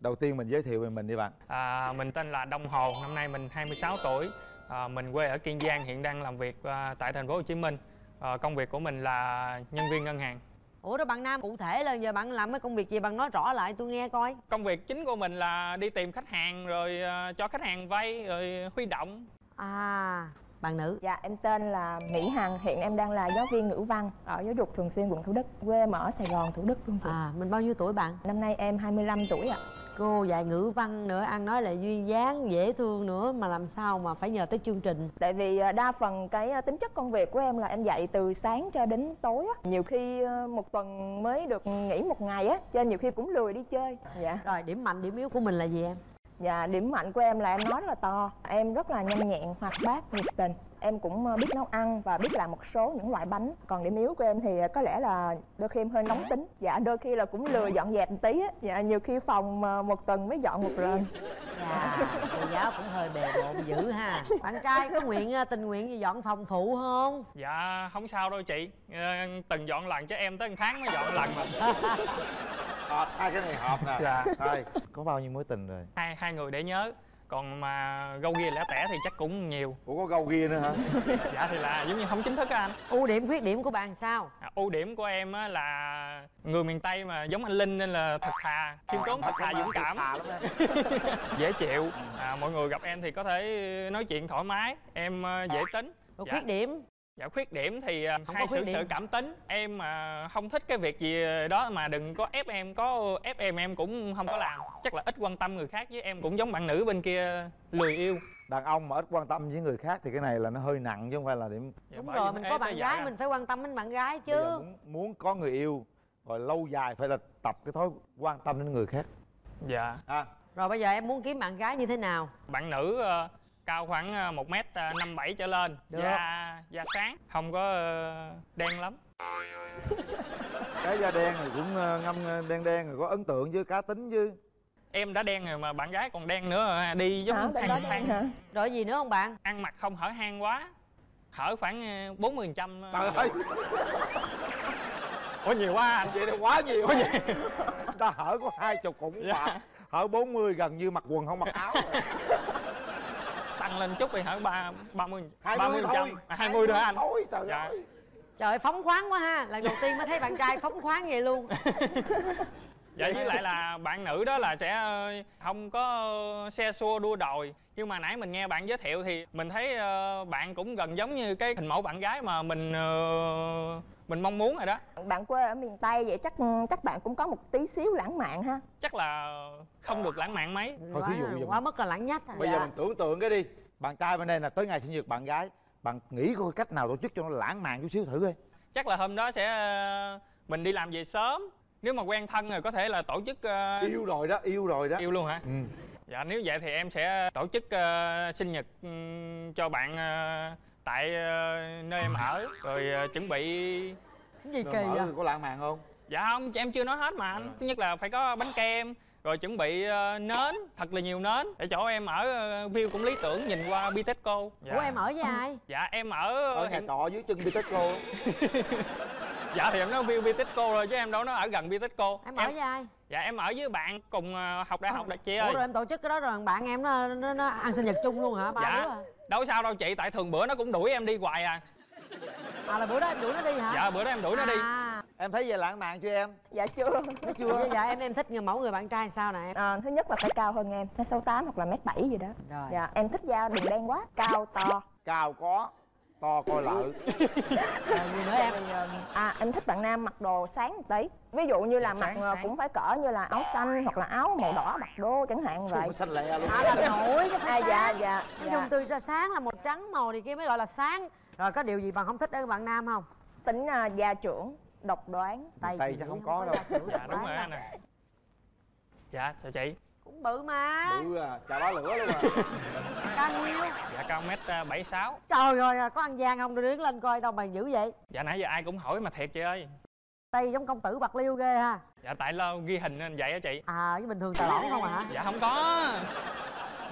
Đầu tiên mình giới thiệu về mình đi bạn. À, mình tên là Đông Hồ năm nay mình 26 tuổi. À, mình quê ở Kiên Giang hiện đang làm việc à, tại thành phố Hồ Chí Minh à, công việc của mình là nhân viên ngân hàng. Ủa đó bạn nam cụ thể là giờ bạn làm cái công việc gì? Bạn nói rõ lại tôi nghe coi. Công việc chính của mình là đi tìm khách hàng rồi à, cho khách hàng vay rồi huy động. À bạn nữ Dạ em tên là Mỹ Hằng, hiện em đang là giáo viên ngữ văn ở giáo dục thường xuyên quận Thủ Đức. Quê em ở Sài Gòn, Thủ Đức luôn chị. à mình bao nhiêu tuổi bạn Năm nay em 25 tuổi ạ. cô dạy ngữ văn nữa ăn nói là duyên dáng dễ thương nữa mà làm sao mà phải nhờ tới chương trình Tại vì à, đa phần cái à, tính chất công việc của em là em dạy từ sáng cho đến tối á. Nhiều khi à, một tuần mới được nghỉ một ngày á, cho nên nhiều khi cũng lười đi chơi. Dạ. rồi điểm mạnh điểm yếu của mình là gì em Dạ, điểm mạnh của em là em nói rất là to. Em rất là nhanh nhẹn, hoạt bát, nhiệt tình. Em cũng ờ, biết nấu ăn và biết làm một số những loại bánh. Còn điểm yếu của em thì có lẽ là đôi khi em hơi nóng tính. Dạ, đôi khi là cũng lười dọn dẹp một tí á. Dạ, nhiều khi phòng ờ, một tuần mới dọn một lần. Dạ cô giáo cũng hơi bề bộn dữ ha. Bạn trai có nguyện ờ, tình nguyện gì dọn phòng phụ không? Dạ không sao đâu chị. Ờ, từng dọn lần cho em tới một tháng mới dọn lần mà. Hợp hai cái này hợp nè. Dạ. thôi có bao nhiêu mối tình rồi? Hai hai người để nhớ còn mà gâu ghia lẻ tẻ thì chắc cũng nhiều. Ủa có gâu ghia nữa hả? Dạ thì là giống như không chính thức á anh. Ưu điểm khuyết điểm của bạn sao? À, ưu điểm của em á là người miền tây mà giống anh linh nên là thật thà khiêm tốn thật thà dũng cảm. dễ chịu. À, mọi người gặp em thì có thể nói chuyện thoải mái em ờ, dễ tính. Rồi khuyết điểm dạ khuyết điểm thì ờ, Không hay có khuyết xử sự điểm. cảm tính. Em mà không thích cái việc gì đó mà đừng có ép em có ép em em cũng không có làm. Chắc là ít quan tâm người khác với em cũng giống bạn nữ bên kia lười yêu. Đàn ông mà ít quan tâm với người khác thì cái này là nó hơi nặng chứ không phải là điểm đúng bởi rồi mình có bạn gái à. mình phải quan tâm đến bạn gái chứ. muốn, muốn có người yêu rồi lâu dài phải là tập cái thói quan tâm đến người khác. Dạ. À. Rồi bây giờ em muốn kiếm bạn gái như thế nào? Bạn nữ ờ, cao khoảng ờ, một mét ờ, năm bảy trở lên Được. da da sáng không có ờ, đen lắm cái da đen thì cũng ờ, ngâm ờ, đen đen rồi có ấn tượng chứ cá tính chứ em đã đen rồi mà bạn gái còn đen nữa à, đi giống Hả? Than đen hả? rồi gì nữa không bạn ăn mặc không hở hang quá hở khoảng ờ, bốn mươi phần trăm trời ơi ủa nhiều quá anh vậy là quá nhiều người ta hở có hai chục cũng Dạ. hở 40 gần như mặc quần không mặc áo rồi. tăng lên chút thì hở ba ba mươi hai ba mươi thôi. À, hai mươi thôi anh? Thôi trời Dạ. ơi. Trời ơi phóng khoáng quá ha. Lần đầu tiên mới thấy bạn trai phóng khoáng vậy luôn. Dạ với lại là bạn nữ đó là sẽ ờ, không có xe xua đua đòi. Nhưng mà nãy mình nghe bạn giới thiệu thì mình thấy ờ, bạn cũng gần giống như cái hình mẫu bạn gái mà mình ờ, mình mong muốn rồi đó. Bạn quê ở miền Tây vậy chắc chắc bạn cũng có một tí xíu lãng mạn ha. Chắc là không được lãng mạn mấy. Thôi thí dụ giờ quá mức là lãng nhách à. bây giờ mình tưởng tượng cái đi bạn trai bên đây là tới ngày sinh nhật bạn gái bạn nghĩ coi cách nào tổ chức cho nó lãng mạn chút xíu thử coi. Chắc là hôm đó sẽ ờ, mình đi làm về sớm. Nếu mà quen thân rồi có thể là tổ chức ờ, yêu rồi đó yêu rồi đó. Yêu luôn hả? Ừ. dạ nếu vậy thì em sẽ tổ chức ờ, sinh nhật ừm, cho bạn ờ, tại ờ, nơi em ở rồi ờ, chuẩn bị cái gì kỳ vậy? có lãng mạn không? Dạ không em chưa nói hết mà. Anh thứ nhất là phải có bánh kem rồi chuẩn bị ờ, nến thật là nhiều nến. Để chỗ em ở ờ, view cũng lý tưởng nhìn qua Bitexco. Dạ. ủa em ở với ai? Dạ em ở ở nhà trọ dưới chân Bitexco. Dạ thì em nói view Bitexco rồi chứ em đâu nó ở gần Bitexco. Em ở với ai? Dạ em ở với bạn cùng ờ, học đại học đại chị ơi ủa rồi em tổ chức cái đó rồi bạn em nó nó, nó ăn sinh nhật chung luôn hả? Ba dạ. đứa à? đâu sao đâu chị tại thường bữa nó cũng đuổi em đi hoài à à là bữa đó em đuổi nó đi hả? Dạ bữa đó em đuổi nó đi. À. Em thấy về lãng mạn chưa em? Dạ chưa. Thấy chưa? Vậy dạ em em thích người mẫu người bạn trai sao nè em? À, Thứ nhất là phải cao hơn em Mét 68 hoặc là mét 7 gì đó. Rồi. Dạ em thích da đừng đen quá Cao to. Cao có to coi lợi. Rồi gì nữa em? Um, à em thích bạn nam mặc đồ sáng một tí. Ví dụ như là Sáng, mặc ờ, sáng. cũng phải cỡ như là áo xanh hoặc là áo màu đỏ bạc đô chẳng hạn vậy. Không xanh lẹ luôn. À là nổi chứ à phải dạ sáng. dạ, dạ. dùng từ ra sáng là màu trắng màu thì kia mới gọi là sáng rồi có điều gì bạn không thích ở bạn nam không? Tính à, gia trưởng độc đoán. Tay Tay chắc không có đâu. dạ đúng rồi nè. Dạ chào chị. Cũng bự mà. Bự à chà bá lửa luôn à. Cao nhiêu? Dạ cao mét ờ, bảy sáu. Trời ơi có ăn gian không? Tôi đứng lên coi đâu mà dữ vậy. Dạ nãy giờ ai cũng hỏi mà thiệt chị ơi. Tay giống công tử bạc liêu ghê ha. Dạ tại lo ghi hình nên vậy á chị. À với bình thường tà lỏng không à hả? Dạ không có.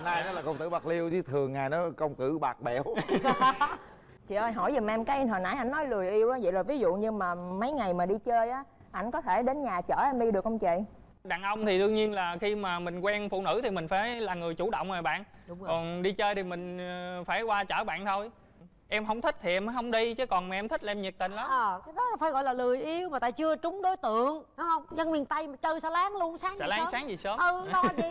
Nay nó là công tử bạc liêu chứ thường ngày nó công tử bạc bẽo chị ơi hỏi giùm em cái hồi nãy anh nói lười yêu á vậy là ví dụ như mà mấy ngày mà đi chơi á ảnh có thể đến nhà chở em đi được không chị? Đàn ông thì đương nhiên là khi mà mình quen phụ nữ thì mình phải là người chủ động rồi bạn. Đúng rồi. Còn đi chơi thì mình ờ, phải qua chở bạn thôi. Em không thích thì em không đi chứ còn mà em thích là em nhiệt tình lắm. Ờ cái đó là phải gọi là lười yêu mà tại chưa trúng đối tượng đúng không? Dân miền tây mà chơi xà láng luôn sáng xà láng sớm. sáng gì sớm. Ừ lo gì?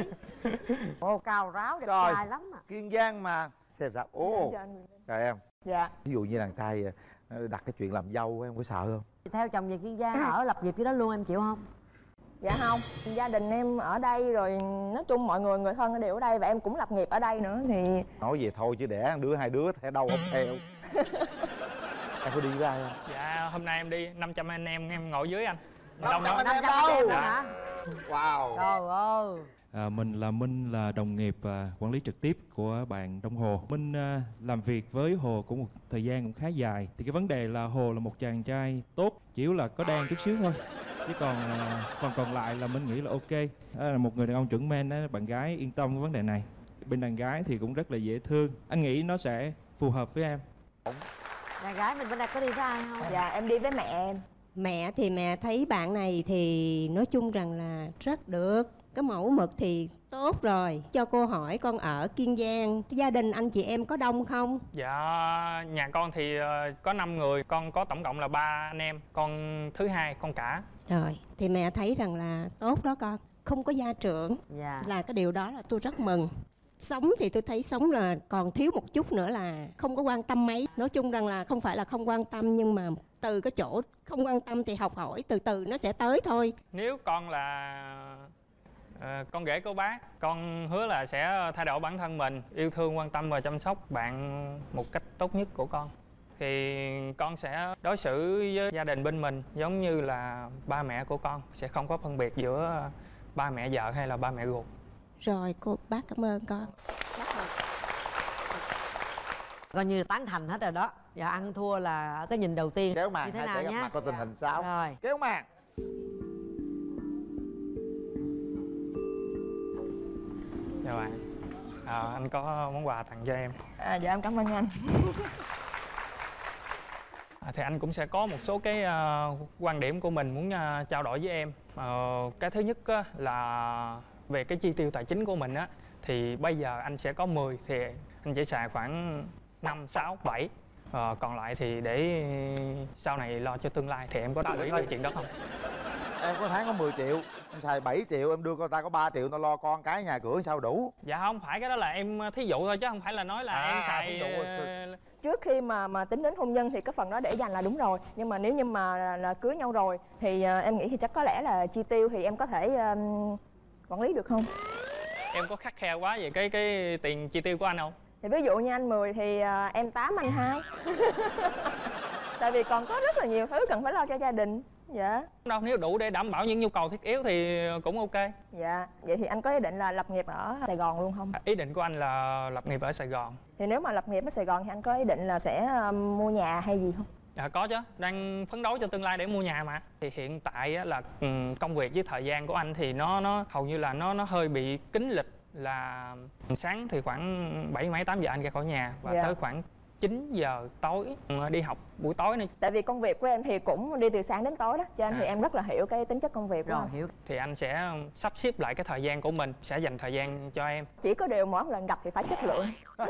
Ô cao ráo đẹp Trời. trai lắm à. kiên giang mà. Xem sao. Ô trời em dạ. Ví dụ như đàn trai ờ, đặt cái chuyện làm dâu em có sợ không? Theo chồng về kiên giang ở lập nghiệp dưới đó luôn em chịu không? Dạ không. Gia đình em ở đây rồi nói chung mọi người người thân đều ở đây và em cũng lập nghiệp ở đây nữa thì nói về thôi chứ đẻ đứa hai đứa theo đâu không theo. Em có đi với ai không? Dạ hôm nay em đi 500 anh em em ngồi dưới anh. 500 Đông anh lắm. em đâu? em Dạ. hả? Wow. Trời ơi À, mình là Minh là đồng nghiệp và quản lý trực tiếp của bạn Đông Hồ. Minh à, làm việc với Hồ cũng một thời gian cũng khá dài. Thì cái vấn đề là Hồ là một chàng trai tốt, chỉ yếu là có đen chút xíu thôi. Chứ còn à, phần còn lại là Minh nghĩ là ok. Đó là một người đàn ông chuẩn men đó, bạn gái yên tâm với vấn đề này. Bên đàn gái thì cũng rất là dễ thương. Anh nghĩ nó sẽ phù hợp với em. đàn gái mình bên đây có đi với ai không dạ em đi với mẹ em Mẹ thì mẹ thấy bạn này thì nói chung rằng là rất được Cái mẫu mực thì tốt rồi. Cho cô hỏi con ở Kiên Giang Gia đình anh chị em có đông không? Dạ nhà con thì ờ, có 5 người, con có tổng cộng là ba anh em, con thứ hai con cả. Rồi thì mẹ thấy rằng là tốt đó con Không có gia trưởng. Dạ. Là cái điều đó là tôi rất mừng. Sống thì tôi thấy sống là còn thiếu một chút nữa là không có quan tâm mấy. Nói chung rằng là không phải là không quan tâm Nhưng mà từ cái chỗ không quan tâm thì học hỏi từ từ nó sẽ tới thôi. Nếu con là ờ, con rể của bác, con hứa là sẽ thay đổi bản thân mình, yêu thương, quan tâm và chăm sóc bạn một cách tốt nhất của con. Thì con sẽ đối xử với gia đình bên mình giống như là ba mẹ của con, sẽ không có phân biệt giữa ba mẹ vợ hay là ba mẹ ruột. Rồi cô bác cảm ơn con. Coi như là tán thành hết rồi đó. Dạ ăn thua là cái nhìn đầu tiên. Kéo màn như thế hai nào nhé mặt coi tình hình sao? Rồi. Kéo màn Chào bạn. Ờ, anh có món quà tặng cho em. à, dạ em cảm ơn anh À, thì anh cũng sẽ có một số cái ờ, quan điểm của mình muốn ờ, trao đổi với em. Ờ, cái thứ nhất á, là về cái chi tiêu tài chính của mình á thì bây giờ anh sẽ có 10 thì anh chỉ xài khoảng 5, 6, 7 Ờ, còn lại thì để sau này lo cho tương lai thì em có đồng ý về chuyện đó không? Em có tháng có 10 triệu em xài 7 triệu em đưa con ta có 3 triệu tao lo con cái nhà cửa sao đủ? Dạ không phải cái đó là em thí dụ thôi chứ không phải là nói là À, em xài thí dụ, ờ, trước khi mà mà tính đến hôn nhân thì cái phần đó để dành là đúng rồi nhưng mà nếu như mà là, là cưới nhau rồi thì à, em nghĩ thì chắc có lẽ là chi tiêu thì em có thể um, quản lý được không? Em có khắc khe quá về cái cái tiền chi tiêu của anh không? thì ví dụ như anh 10 thì à, em 8 anh 2 tại vì còn có rất là nhiều thứ cần phải lo cho gia đình dạ Đâu nếu đủ để đảm bảo những nhu cầu thiết yếu thì cũng ok. dạ vậy thì anh có ý định là lập nghiệp ở sài gòn luôn không Ý định của anh là lập nghiệp ở Sài Gòn. thì nếu mà lập nghiệp ở sài gòn thì anh có ý định là sẽ à, mua nhà hay gì không Dạ có chứ, đang phấn đấu cho tương lai để mua nhà mà. Thì hiện tại á, là ừm, công việc với thời gian của anh thì nó nó hầu như là nó nó hơi bị kín lịch là sáng thì khoảng 7 mấy 8 giờ anh ra khỏi nhà và Dạ. tới khoảng 9 giờ tối ừ, đi học buổi tối này. Tại vì công việc của em thì cũng đi từ sáng đến tối đó cho nên thì À. em rất là hiểu cái tính chất công việc của Rồi, anh. hiểu. Thì anh sẽ sắp xếp lại cái thời gian của mình sẽ dành thời gian cho em. Chỉ có điều mỗi lần gặp thì phải chất lượng.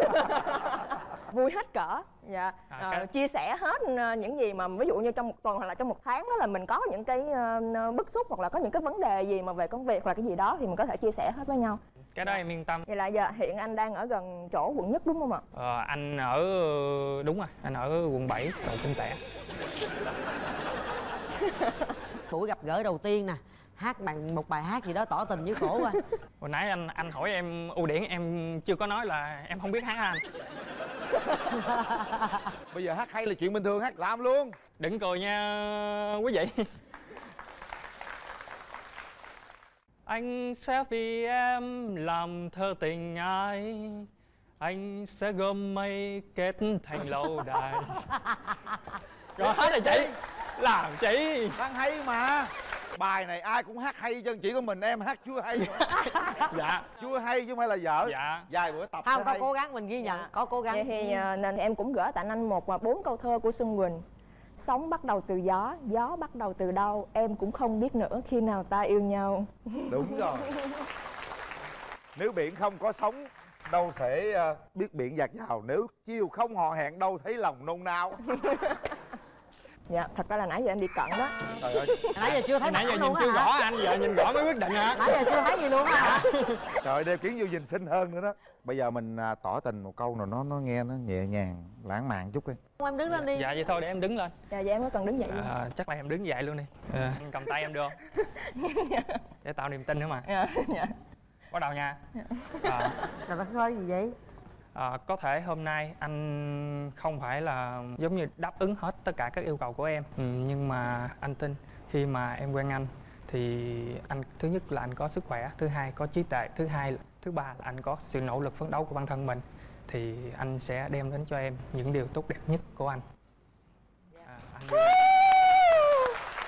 Vui hết cỡ. Dạ. À, Ờ, cái- chia sẻ hết ờ, những gì mà ví dụ như trong một tuần hoặc là trong một tháng đó là mình có những cái ờ, bức xúc hoặc là có những cái vấn đề gì mà về công việc hoặc là cái gì đó thì mình có thể chia sẻ hết với nhau cái đó em yên tâm. Vậy là giờ hiện anh đang ở gần chỗ quận nhất đúng không ạ? Ờ, anh ở đúng rồi anh ở quận 7 cầu kinh tẻ buổi gặp gỡ đầu tiên nè hát bạn một bài hát gì đó tỏ tình với cổ coi hồi nãy anh anh hỏi em ưu điểm em chưa có nói là em không biết hát anh? Bây giờ hát hay là chuyện bình thường hát làm luôn. Đừng cười nha quý vị anh sẽ vì em làm thơ tình ai? Anh sẽ gom mây kết thành lâu đài. Rồi hết rồi chị làm chị. Đang hay mà. Bài này ai cũng hát hay chứ chỉ có mình em hát chưa hay dạ. Chưa hay chứ không phải là vợ dạ. Vài bữa tập không có hay. cố gắng mình ghi nhận có cố gắng. Vậy thì ờ, nên em cũng gửi tặng anh một và bốn câu thơ của xuân quỳnh sống bắt đầu từ gió gió bắt đầu từ đâu? Em cũng không biết nữa khi nào ta yêu nhau? Đúng rồi. Nếu biển không có sóng đâu thể ờ, biết biển dạt dào. Nếu chiều không hò hẹn đâu thấy lòng nôn nao. Dạ thật ra là nãy giờ em bị cận đó. Trời ơi. Nãy giờ chưa thấy nãy giờ nhìn chưa rõ anh giờ nhìn rõ mới quyết định hả? Nãy giờ chưa thấy gì luôn á hả? Trời ơi đeo kiến vô nhìn xinh hơn nữa đó bây giờ mình à, tỏ tình một câu nào nó nó nghe nó nhẹ nhàng lãng mạn chút đi. Em đứng lên đi. Dạ vậy thôi để em đứng lên. Dạ dạ em có cần đứng dậy à, chắc là em đứng dậy luôn đi. À, anh cầm tay em được không? Để tạo niềm tin nữa mà. Dạ dạ. Bắt đầu nha. À, là bạn nói gì vậy? À, có thể hôm nay anh không phải là giống như đáp ứng hết tất cả các yêu cầu của em. Ừ, nhưng mà anh tin khi mà em quen anh thì anh thứ nhất là anh có sức khỏe thứ hai có trí tuệ thứ hai thứ ba là anh có sự nỗ lực phấn đấu của bản thân mình. Thì anh sẽ đem đến cho em những điều tốt đẹp nhất của anh. À, anh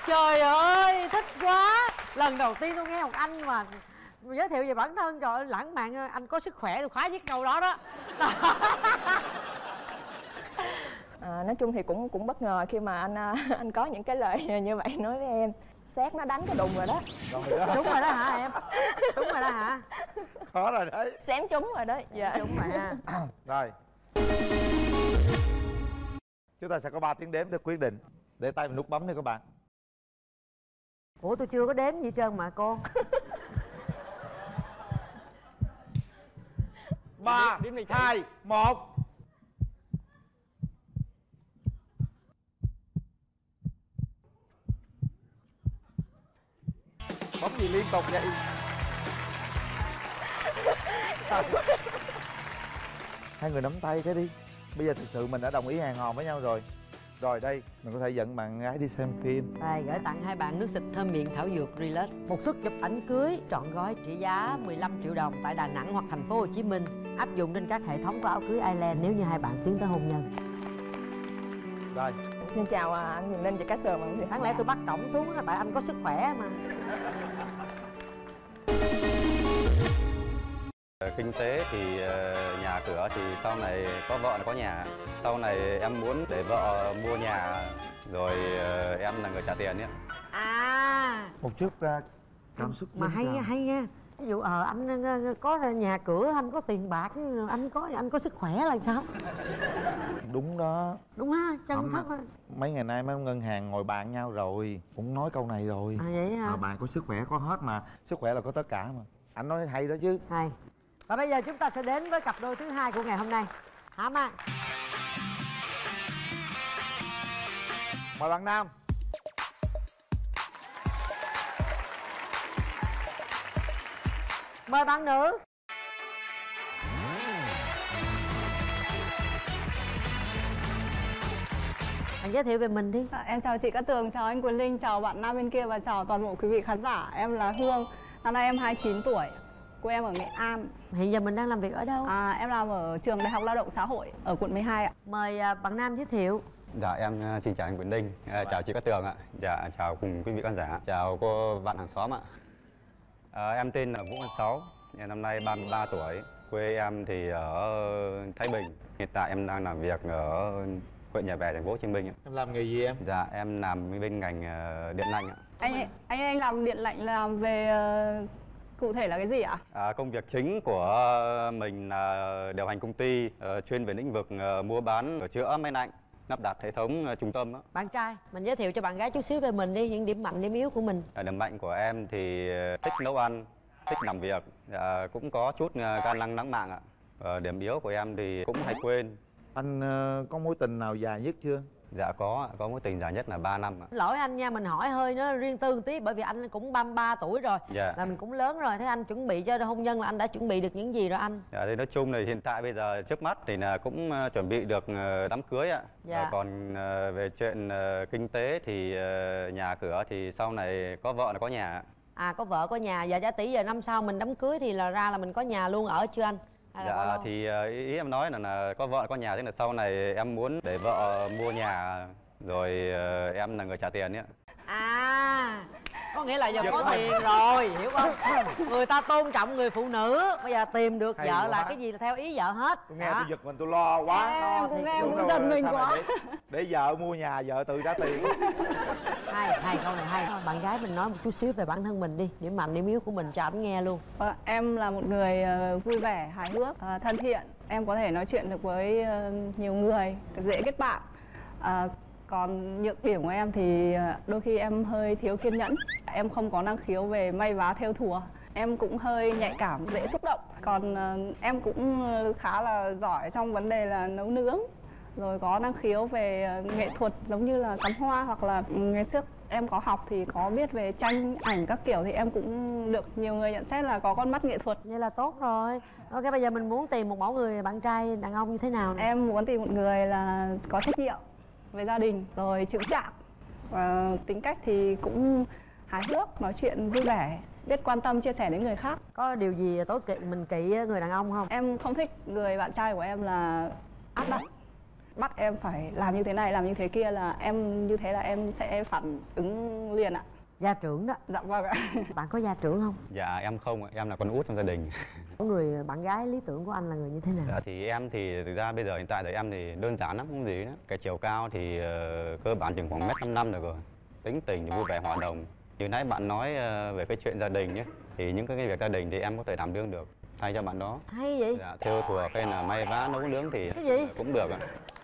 trời ơi thích quá. Lần đầu tiên tôi nghe một anh mà giới thiệu về bản thân trời ơi lãng mạn anh có sức khỏe tôi khoái nhất câu đó đó. À, nói chung thì cũng cũng bất ngờ khi mà anh à, anh có những cái lời như vậy nói với em xét nó đánh cái đùng rồi đó. Đúng rồi đó hả em? Đúng rồi đó hả? Khó rồi đấy. Sáng trúng rồi đó dạ. Đúng rồi ha. Rồi. Chúng ta sẽ có 3 tiếng đếm để quyết định. Để tay vào nút bấm đi các bạn. Ủa tôi chưa có đếm gì trơn mà cô. Ba hai một bấm gì liên tục vậy? Hai người nắm tay cái đi. Bây giờ thực sự mình đã đồng ý hẹn hò với nhau rồi. Rồi đây mình có thể dẫn bạn gái đi xem phim. Đây, gửi tặng hai bạn nước xịt thơm miệng thảo dược Relax. Một suất chụp ảnh cưới trọn gói trị giá 15 triệu đồng tại Đà Nẵng hoặc thành phố Hồ Chí Minh. Áp dụng trên các hệ thống của áo cưới Island nếu như hai bạn tiến tới hôn nhân. Rồi. Xin chào à, anh Quyền Linh và các tường bạn Đáng lẽ tôi bắt cổng xuống là tại anh có sức khỏe mà Kinh tế thì ờ, nhà cửa thì sau này có vợ là có nhà. Sau này em muốn để vợ mua nhà rồi ờ, em là người trả tiền ấy À. Một chút uh, cảm xúc mà hay nha hay nha ví dụ ờ anh ờ, có nhà cửa anh có tiền bạc anh có anh có sức khỏe là sao? Đúng đó. Đúng ha chân á. mấy ngày nay mấy ông ngân hàng ngồi bàn nhau rồi cũng nói câu này rồi. À vậy hả? Mà bạn có sức khỏe có hết mà sức khỏe là có tất cả mà. Anh nói hay đó chứ. Hay và bây giờ chúng ta sẽ đến với cặp đôi thứ hai của ngày hôm nay. Hả mang mời bạn nam. Mời bạn nữ. Bạn giới thiệu về mình đi. Dạ, em chào chị Cát Tường, chào anh Quyền Linh, chào bạn nam bên kia và chào toàn bộ quý vị khán giả. Em là Hương, năm nay em 29 tuổi, quê em ở Nghệ An. hiện giờ mình đang làm việc ở đâu? À, em làm ở trường Đại học Lao động Xã hội ở quận 12 ạ. mời à, bạn nam giới thiệu. Dạ em ờ, xin chào anh Quyền Linh, Ờ, chào chị Cát Tường ạ. Dạ chào cùng quý vị khán giả, chào cô bạn hàng xóm ạ. Ờ, Em tên là Vũ Văn Sáu, em năm nay 33 tuổi. Quê em thì ở Thái Bình. Hiện tại em đang làm việc ở huyện Nhà Bè, thành phố Hồ Chí Minh ạ. Em làm nghề gì em? Dạ em làm bên ngành điện lạnh ạ. Anh anh anh làm điện lạnh làm về cụ thể là cái gì ạ? À, công việc chính của mình là điều hành công ty ờ, chuyên về lĩnh vực ờ, mua bán sửa chữa máy lạnh lắp đặt hệ thống ờ, trung tâm. á. bạn trai mình giới thiệu cho bạn gái chút xíu về mình đi những điểm mạnh điểm yếu của mình À, điểm mạnh của em thì ờ, thích nấu ăn, thích làm việc, dạ, cũng có chút ờ, gan lăng lãng mạn ạ. Ờ, điểm yếu của em thì cũng hay quên. anh ờ, có mối tình nào dài nhất chưa Dạ có, có mối tình dài nhất là 3 năm ạ. lỗi anh nha mình hỏi hơi nó riêng tư một tí bởi vì anh cũng 33 tuổi rồi Dạ. là mình cũng lớn rồi thế anh chuẩn bị cho hôn nhân là anh đã chuẩn bị được những gì rồi anh Dạ, thì nói chung là hiện tại bây giờ trước mắt thì là cũng ờ, chuẩn bị được ờ, đám cưới ạ. Dạ. Ờ, còn về chuyện kinh tế thì nhà cửa thì sau này có vợ là có nhà. ạ. à có vợ có nhà và giá tỷ giờ năm sau mình đám cưới thì là ra là mình có nhà luôn ở chưa anh Dạ lâu? thì ờ, ý, em nói là, là có vợ có nhà thế là sau này em muốn để vợ mua nhà rồi ờ, em là người trả tiền ấy. ạ. à có nghĩa là giờ Giật có quá. tiền rồi hiểu không người ta tôn trọng người phụ nữ bây giờ tìm được Hay vợ quá. là cái gì là theo ý vợ hết tôi nghe Đó. tôi giật mình tôi lo quá Em cũng nghe, Đúng cũng rồi, giật mình quá. để vợ mua nhà vợ tự trả tiền hay hay câu này hay bạn gái mình nói một chút xíu về bản thân mình đi điểm mạnh điểm yếu của mình cho anh nghe luôn à, Em là một người ờ, vui vẻ, hài hước, ờ, thân thiện. Em có thể nói chuyện được với nhiều người, dễ kết bạn. à, còn nhược điểm của em thì đôi khi em hơi thiếu kiên nhẫn. Em không có năng khiếu về may vá theo thùa. em cũng hơi nhạy cảm dễ xúc động còn em cũng khá là giỏi trong vấn đề là nấu nướng rồi có năng khiếu về ờ, nghệ thuật giống như là cắm hoa hoặc là ừ, ngày trước em có học thì có biết về tranh ảnh các kiểu thì em cũng được nhiều người nhận xét là có con mắt nghệ thuật. Vậy là tốt rồi. Ok bây giờ mình muốn tìm một mẫu người bạn trai đàn ông như thế nào nè? em muốn tìm một người là có trách nhiệm về gia đình rồi chững chạc. Và tính cách thì cũng hài hước nói chuyện vui vẻ biết quan tâm chia sẻ đến người khác. Có điều gì tối kỵ mình kỵ người đàn ông không? Em không thích người bạn trai của em là áp đặt bắt em phải làm như thế này làm như thế kia là em như thế là em sẽ phản ứng liền ạ. Gia trưởng đó. Dạ vâng ạ. Bạn có gia trưởng không? Dạ em không ạ, em là con út trong gia đình. Có người bạn gái lý tưởng của anh là người như thế nào? Dạ, thì em thì thực ra bây giờ hiện tại thì em thì đơn giản lắm không gì đó cái chiều cao thì ờ, cơ bản chừng khoảng mét năm năm được rồi. Tính tình thì vui vẻ hòa đồng. Như nãy bạn nói ờ, về cái chuyện gia đình nhé thì những cái việc gia đình thì em có thể đảm đương được thay cho bạn đó. Hay vậy? Dạ, theo thùa hay là may vá nấu nướng thì Cái gì? cũng được ạ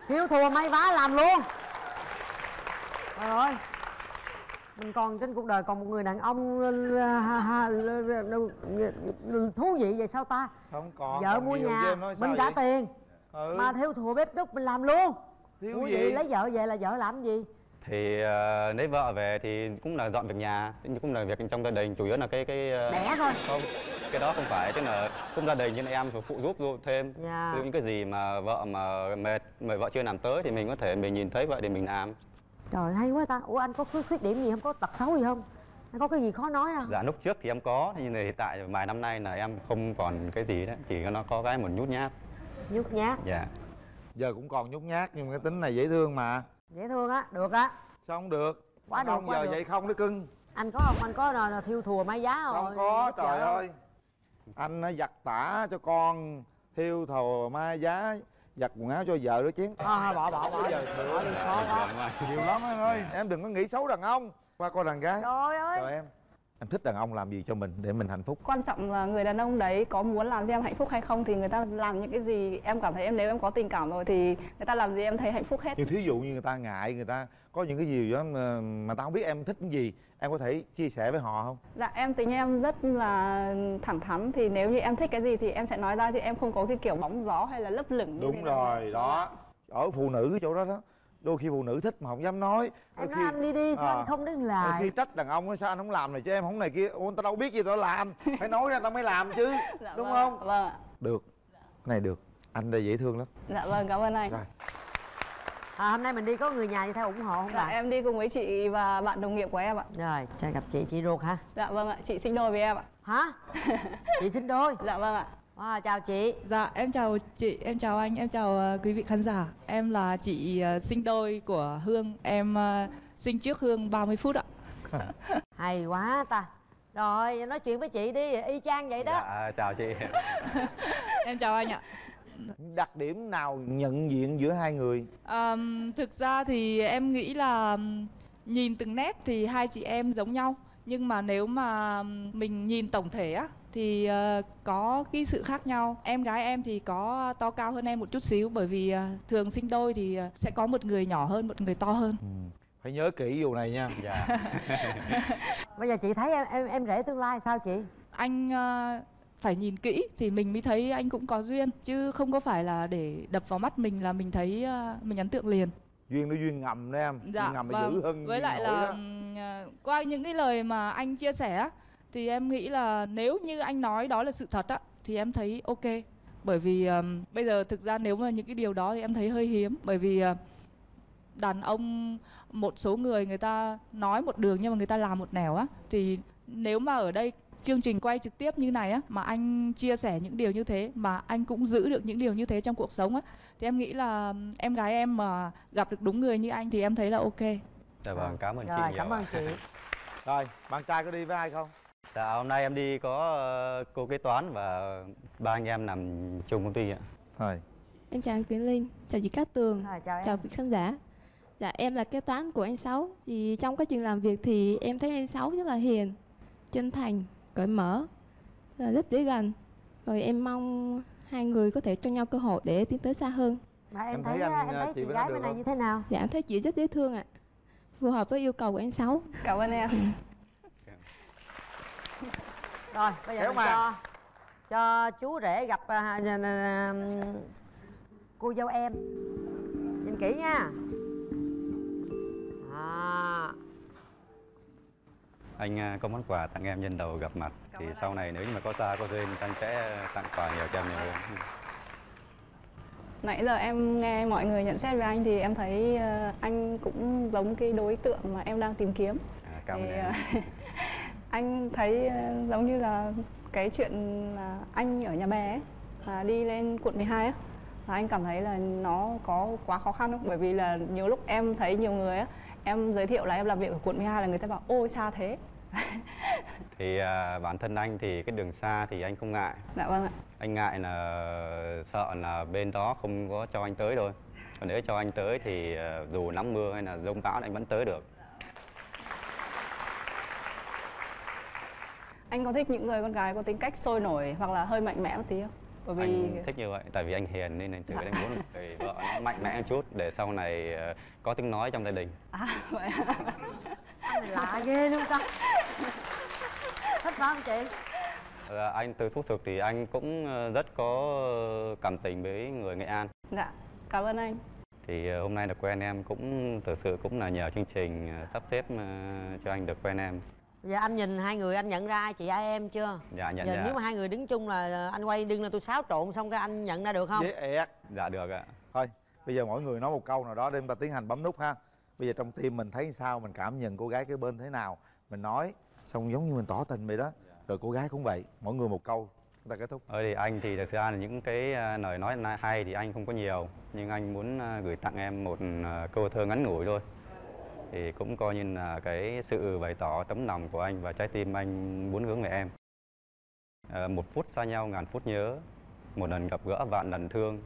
hiếu thùa may vá làm luôn rồi rồi mình còn trên cuộc đời còn một người đàn ông thú vị vậy sao ta Sao không còn vợ còn mua nhà mình trả vậy? tiền Ừ. mà theo thùa bếp núc mình làm luôn Thiếu Ủa gì? vậy lấy vợ về là vợ làm gì thì ờ, lấy vợ về thì cũng là dọn việc nhà cũng là việc trong gia đình chủ yếu là cái cái ờ, Đẻ thôi. không cái đó không phải tức là cũng gia đình nhưng em phải phụ giúp giúp thêm. Dạ. ví dụ những cái gì mà vợ mà mệt mà vợ chưa làm tới thì mình có thể mình nhìn thấy vậy thì mình làm. Trời hay quá ta. Ủa anh có khuyết khuyết điểm gì? Không có tật xấu gì không? Anh có cái gì khó nói không? Dạ lúc trước thì em có nhưng mà hiện tại vài năm nay là em không còn cái gì đó chỉ có nó có cái một nhút nhát. Nhút nhát. Dạ. Giờ cũng còn nhút nhát nhưng mà cái tính này dễ thương mà dễ thương á được á. Sao không được? Quá được, không quá giờ được. vậy không đó cưng. Anh có không anh có nào, nào thiêu thùa may giá không không có trời ơi. Anh nó giặt tả cho con thiêu thầu mai giá giặt quần áo cho vợ rửa chén thôi, bỏ, bỏ, bỏ. Giờ Bỏ đi, khó quá. nhiều lắm anh ơi. Em đừng có nghĩ xấu đàn ông. Qua coi đàn gái. Trời ơi. rồi em em thích đàn ông làm gì cho mình để mình hạnh phúc? Quan trọng là người đàn ông đấy có muốn làm cho em hạnh phúc hay không thì người ta làm những cái gì em cảm thấy em nếu em có tình cảm rồi thì người ta làm gì em thấy hạnh phúc hết. Như thí dụ như người ta ngại người ta có những cái gì đó mà, mà ta không biết em thích cái gì em có thể chia sẻ với họ không? Dạ em tính em rất là thẳng thắn thì nếu như em thích cái gì thì em sẽ nói ra chứ em không có cái kiểu bóng gió hay là lấp lửng đúng rồi đó. Ở phụ nữ cái chỗ đó đó đôi khi phụ nữ thích mà không dám nói. Em Đôi nói anh đi đi sao À. anh không đứng đôi lại? khi trách đàn ông á, sao anh không làm này cho em không này kia. Ôi người ta đâu biết gì tao làm. Phải nói ra tao mới làm chứ đúng vâng, không? vâng ạ. được. Cái này được. Anh đây dễ thương lắm. Dạ vâng cảm ơn anh. À, hôm nay mình đi có người nhà gì theo ủng hộ không dạ bạn? em đi cùng với chị và bạn đồng nghiệp của em ạ. Rồi chào gặp chị chị ruột hả? Dạ vâng ạ chị sinh đôi với em ạ. Hả? Chị sinh đôi? Dạ vâng ạ à, chào chị. Dạ em chào chị, em chào anh, em chào ờ, quý vị khán giả. Em là chị ờ, sinh đôi của Hương. Em ờ, sinh trước Hương 30 phút ạ. Hay quá ta. Rồi nói chuyện với chị đi y chang vậy đó. Dạ chào chị. Em chào anh ạ. Đặc điểm nào nhận diện giữa hai người? Ờm, Thực ra thì em nghĩ là nhìn từng nét thì hai chị em giống nhau. Nhưng mà nếu mà mình nhìn tổng thể á thì ờ, có cái sự khác nhau. Em gái em thì có to cao hơn em một chút xíu Bởi vì ờ, thường sinh đôi thì ờ, sẽ có một người nhỏ hơn, một người to hơn. Phải nhớ kỹ vụ này nha. Dạ. Bây giờ chị thấy em em em rể tương lai sao chị? Anh phải nhìn kỹ thì mình mới thấy anh cũng có duyên chứ không có phải là để đập vào mắt mình là mình thấy mình ấn tượng liền. Duyên nó duyên ngầm đó em. Duyên ngầm là dữ hơn Dạ, với lại là đó. qua những cái lời mà anh chia sẻ á, thì em nghĩ là nếu như anh nói đó là sự thật á thì em thấy ok. Bởi vì ừm, bây giờ thực ra nếu mà những cái điều đó thì em thấy hơi hiếm. Bởi vì ờ, đàn ông một số người người ta nói một đường nhưng mà người ta làm một nẻo á. Thì nếu mà ở đây chương trình quay trực tiếp như này á mà anh chia sẻ những điều như thế mà anh cũng giữ được những điều như thế trong cuộc sống á thì em nghĩ là em gái em mà gặp được đúng người như anh thì em thấy là ok. Dạ vâng cảm ơn chị rồi nhiều cảm ơn chị. Rồi bạn trai có đi với ai không Dạ hôm nay em đi có ờ, cô kế toán và ba anh em làm chung công ty ạ. Rồi. Em chào anh Tuyến Linh, chào chị Cát Tường, À, chào chào quý khán giả. Dạ em là kế toán của anh Sáu. Thì trong quá trình làm việc thì em thấy anh Sáu rất là hiền, chân thành, cởi mở, rất dễ gần. Rồi em mong hai người có thể cho nhau cơ hội để tiến tới xa hơn. mà em, Em thấy, thấy anh, em à, thấy chị chị gái bên này không? như thế nào Dạ em thấy chị rất dễ thương ạ. Phù hợp với yêu cầu của anh Sáu. cảm ơn em rồi bây giờ Kéo mình cho cho chú rể gặp à, à, à, cô dâu em. Nhìn kỹ nha. À, anh à, có món quà tặng em nhân đầu gặp mặt thì sau này nếu như mà có ta có duyên anh sẽ tặng quà nhiều cho em nhiều hơn. Nãy giờ em nghe mọi người nhận xét về anh thì em thấy ờ, anh cũng giống cái đối tượng mà em đang tìm kiếm. À, cảm ơn Thì, em. anh thấy ờ, giống như là cái chuyện là anh ở nhà bè ấy, đi lên quận 12 á là anh cảm thấy là nó có quá khó khăn không? Bởi vì là nhiều lúc em thấy nhiều người á em giới thiệu là em làm việc ở quận 12 là người ta bảo ôi xa thế. thì à, bản thân anh thì cái đường xa thì anh không ngại Dạ vâng ạ. anh ngại là sợ là bên đó không có cho anh tới thôi còn nếu cho anh tới thì à, dù nắng mưa hay là rông bão thì anh vẫn tới được Anh có thích những người con gái có tính cách sôi nổi hoặc là hơi mạnh mẽ một tí không? Bởi vì anh thích như vậy tại vì anh hiền nên anh từ anh muốn một người vợ nó mạnh mẽ một chút để sau này à, có tiếng nói trong gia đình. À vậy anh này lạ ghê luôn ta. Thích phải không chị. Ờ, anh từ thuốc thực thì anh cũng ờ, rất có cảm tình với người Nghệ An. Dạ, cảm ơn anh. thì ờ, hôm nay được quen em cũng thực sự cũng là nhờ chương trình ờ, sắp xếp ờ, cho anh được quen em giờ anh nhìn hai người anh nhận ra ai? Chị ai em chưa? Dạ nhận giờ ra. nếu mà hai người đứng chung là anh quay đừng là tôi xáo trộn xong cái anh nhận ra được không? Dễ ẹt dạ được ạ. Thôi bây giờ mỗi người nói một câu nào đó để chúng ta tiến hành bấm nút ha. Bây giờ trong tim mình thấy sao mình cảm nhận cô gái kế bên thế nào mình nói xong giống như mình tỏ tình vậy đó. Rồi cô gái cũng vậy mỗi người một câu chúng ta kết thúc. Ờ thì anh thì thực ra là những cái ờ, lời nói hay thì anh không có nhiều nhưng anh muốn ờ, gửi tặng em một ờ, câu thơ ngắn ngủi thôi thì cũng coi như là cái sự bày tỏ tấm lòng của anh và trái tim anh muốn hướng về em Ờ, một phút xa nhau ngàn phút nhớ một lần gặp gỡ vạn lần thương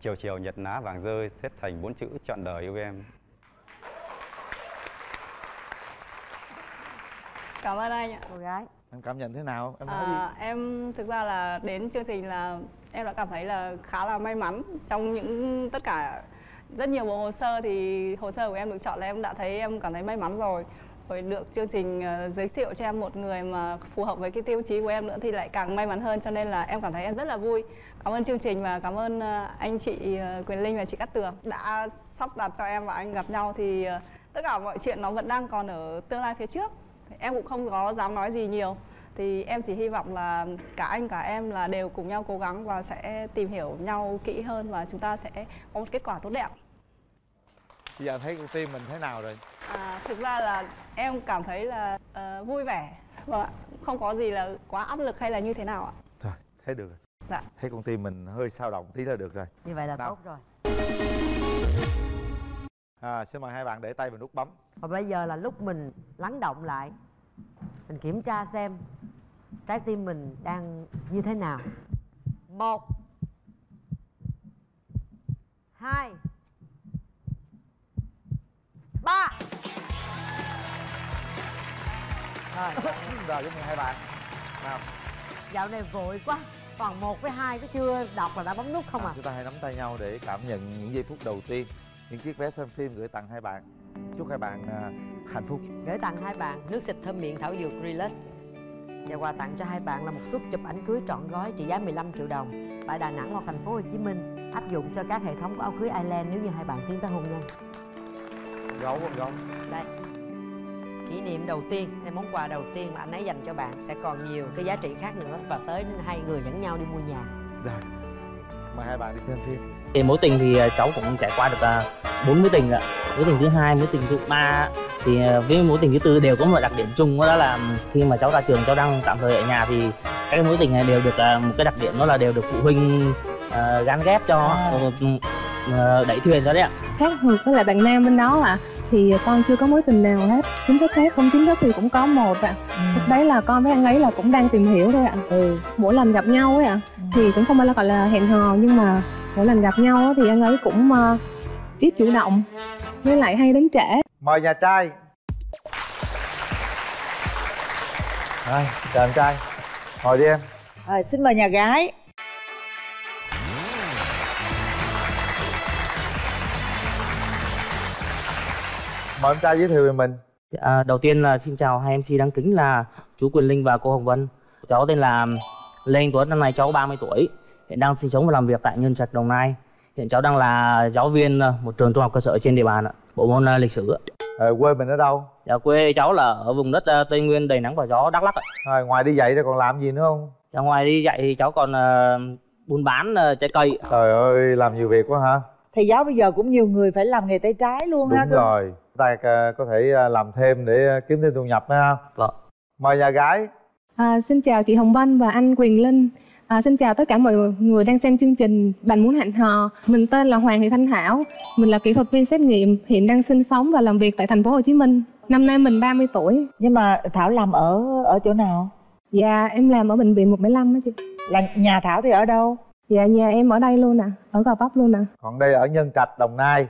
chiều chiều nhật ná vàng rơi xếp thành bốn chữ trọn đời yêu em Cảm ơn anh ạ. Cô gái. em cảm nhận thế nào em nói đi À, em thực ra là đến chương trình là em đã cảm thấy là khá là may mắn trong những tất cả rất nhiều bộ hồ sơ thì hồ sơ của em được chọn là em đã thấy em cảm thấy may mắn rồi. Rồi được chương trình ờ, giới thiệu cho em một người mà phù hợp với cái tiêu chí của em nữa thì lại càng may mắn hơn, cho nên là em cảm thấy em rất là vui. Cảm ơn chương trình và cảm ơn ờ, anh chị ờ, Quyền Linh và chị Cát Tường đã sắp đặt cho em và anh gặp nhau thì tất cả mọi chuyện nó vẫn đang còn ở tương lai phía trước. Em cũng không có dám nói gì nhiều thì em chỉ hy vọng là cả anh cả em là đều cùng nhau cố gắng và sẽ tìm hiểu nhau kỹ hơn và chúng ta sẽ có một kết quả tốt đẹp. Bây giờ thấy con tim mình thế nào rồi? À, thực ra là em cảm thấy là ờ, vui vẻ và không có gì là quá áp lực hay là như thế nào ạ. Rồi thế được rồi. Dạ. Thấy con tim mình hơi sao động tí là được rồi. Như vậy là Nào. tốt rồi. À, xin mời hai bạn để tay vào nút bấm. Và bây giờ là lúc mình lắng động lại mình kiểm tra xem trái tim mình đang như thế nào. Một hai ba. Rồi. Rồi chúc mừng hai bạn. Nào. Dạo này vội quá còn một với hai cái chưa? Đọc là đã bấm nút không à? chúng ta hãy nắm tay nhau để cảm nhận những giây phút đầu tiên những chiếc vé xem phim gửi tặng hai bạn chúc hai bạn à, hạnh phúc gửi tặng hai bạn nước xịt thơm miệng thảo dược Relax và quà tặng cho hai bạn là một suất chụp ảnh cưới trọn gói trị giá 15 triệu đồng tại Đà Nẵng hoặc thành phố Hồ Chí Minh áp dụng cho các hệ thống của áo cưới Island nếu như hai bạn tiến tới hôn nhân. gấu không gấu Đây. Kỷ niệm đầu tiên, đây món quà đầu tiên mà anh ấy dành cho bạn sẽ còn nhiều cái giá trị khác nữa và tới hai người dẫn nhau đi mua nhà. rồi mời hai bạn đi xem phim Về mối tình thì à, cháu cũng trải qua được à, bốn mối tình ạ. Mối tình thứ hai, mối tình thứ ba thì à, với mối tình thứ tư đều có một đặc điểm chung đó là khi mà cháu ra trường cháu đang tạm thời ở nhà thì các cái mối tình này đều được à, một cái đặc điểm đó là đều được phụ huynh à, gán ghép cho ờ, ờ, đẩy thuyền cho đấy ạ. khác ngược với lại bạn nam bên đó ạ. Thì con chưa có mối tình nào hết. Chính thức hết không chính thức thì cũng có một ạ. Lúc đấy là con với anh ấy là cũng đang tìm hiểu thôi ạ. Ừ. mỗi lần gặp nhau ấy ạ thì cũng không phải là gọi là hẹn hò nhưng mà mỗi lần gặp nhau á thì anh ấy cũng ờ, ít chủ động với lại hay đến trễ. Mời nhà trai. Rồi chào anh trai. Ngồi đi em. Rồi, xin mời nhà gái. mời em trai giới thiệu về mình. À, đầu tiên là xin chào hai MC đáng kính là chú Quyền Linh và cô Hồng Vân. cháu tên là Lê Anh Tuấn, năm nay cháu 30 tuổi, hiện đang sinh sống và làm việc tại Nhân Trạch, Đồng Nai. Hiện cháu đang là giáo viên ờ, một trường trung học cơ sở trên địa bàn ạ, bộ môn ờ, lịch sử ạ. Ờ, quê mình ở đâu? Dạ quê cháu là ở vùng đất Tây Nguyên đầy nắng và gió Đắk Lắk ạ. Rồi, ngoài đi dạy ra còn làm gì nữa không? Dạ ngoài đi dạy thì cháu còn ờ, buôn bán ờ, trái cây. Trời ơi, làm nhiều việc quá hả? thầy giáo bây giờ cũng nhiều người phải làm nghề tay trái luôn ha Đúng rồi, ta có thể làm thêm để kiếm thêm thu nhập nữa ha. Vâng. Mời nhà gái. À, xin chào chị Hồng Vân và anh Quyền Linh. À, xin chào tất cả mọi người đang xem chương trình Bạn muốn hẹn hò. Mình tên là Hoàng Thị Thanh Thảo. Mình là kỹ thuật viên xét nghiệm, hiện đang sinh sống và làm việc tại thành phố Hồ Chí Minh. Năm nay mình 30 tuổi. nhưng mà thảo làm ở ở chỗ nào Dạ, em làm ở bệnh viện 175 á chị. là nhà thảo thì ở đâu Dạ, nhà em ở đây luôn nè, ở Gò Vấp luôn nè. Còn đây ở Nhân Trạch, Đồng Nai.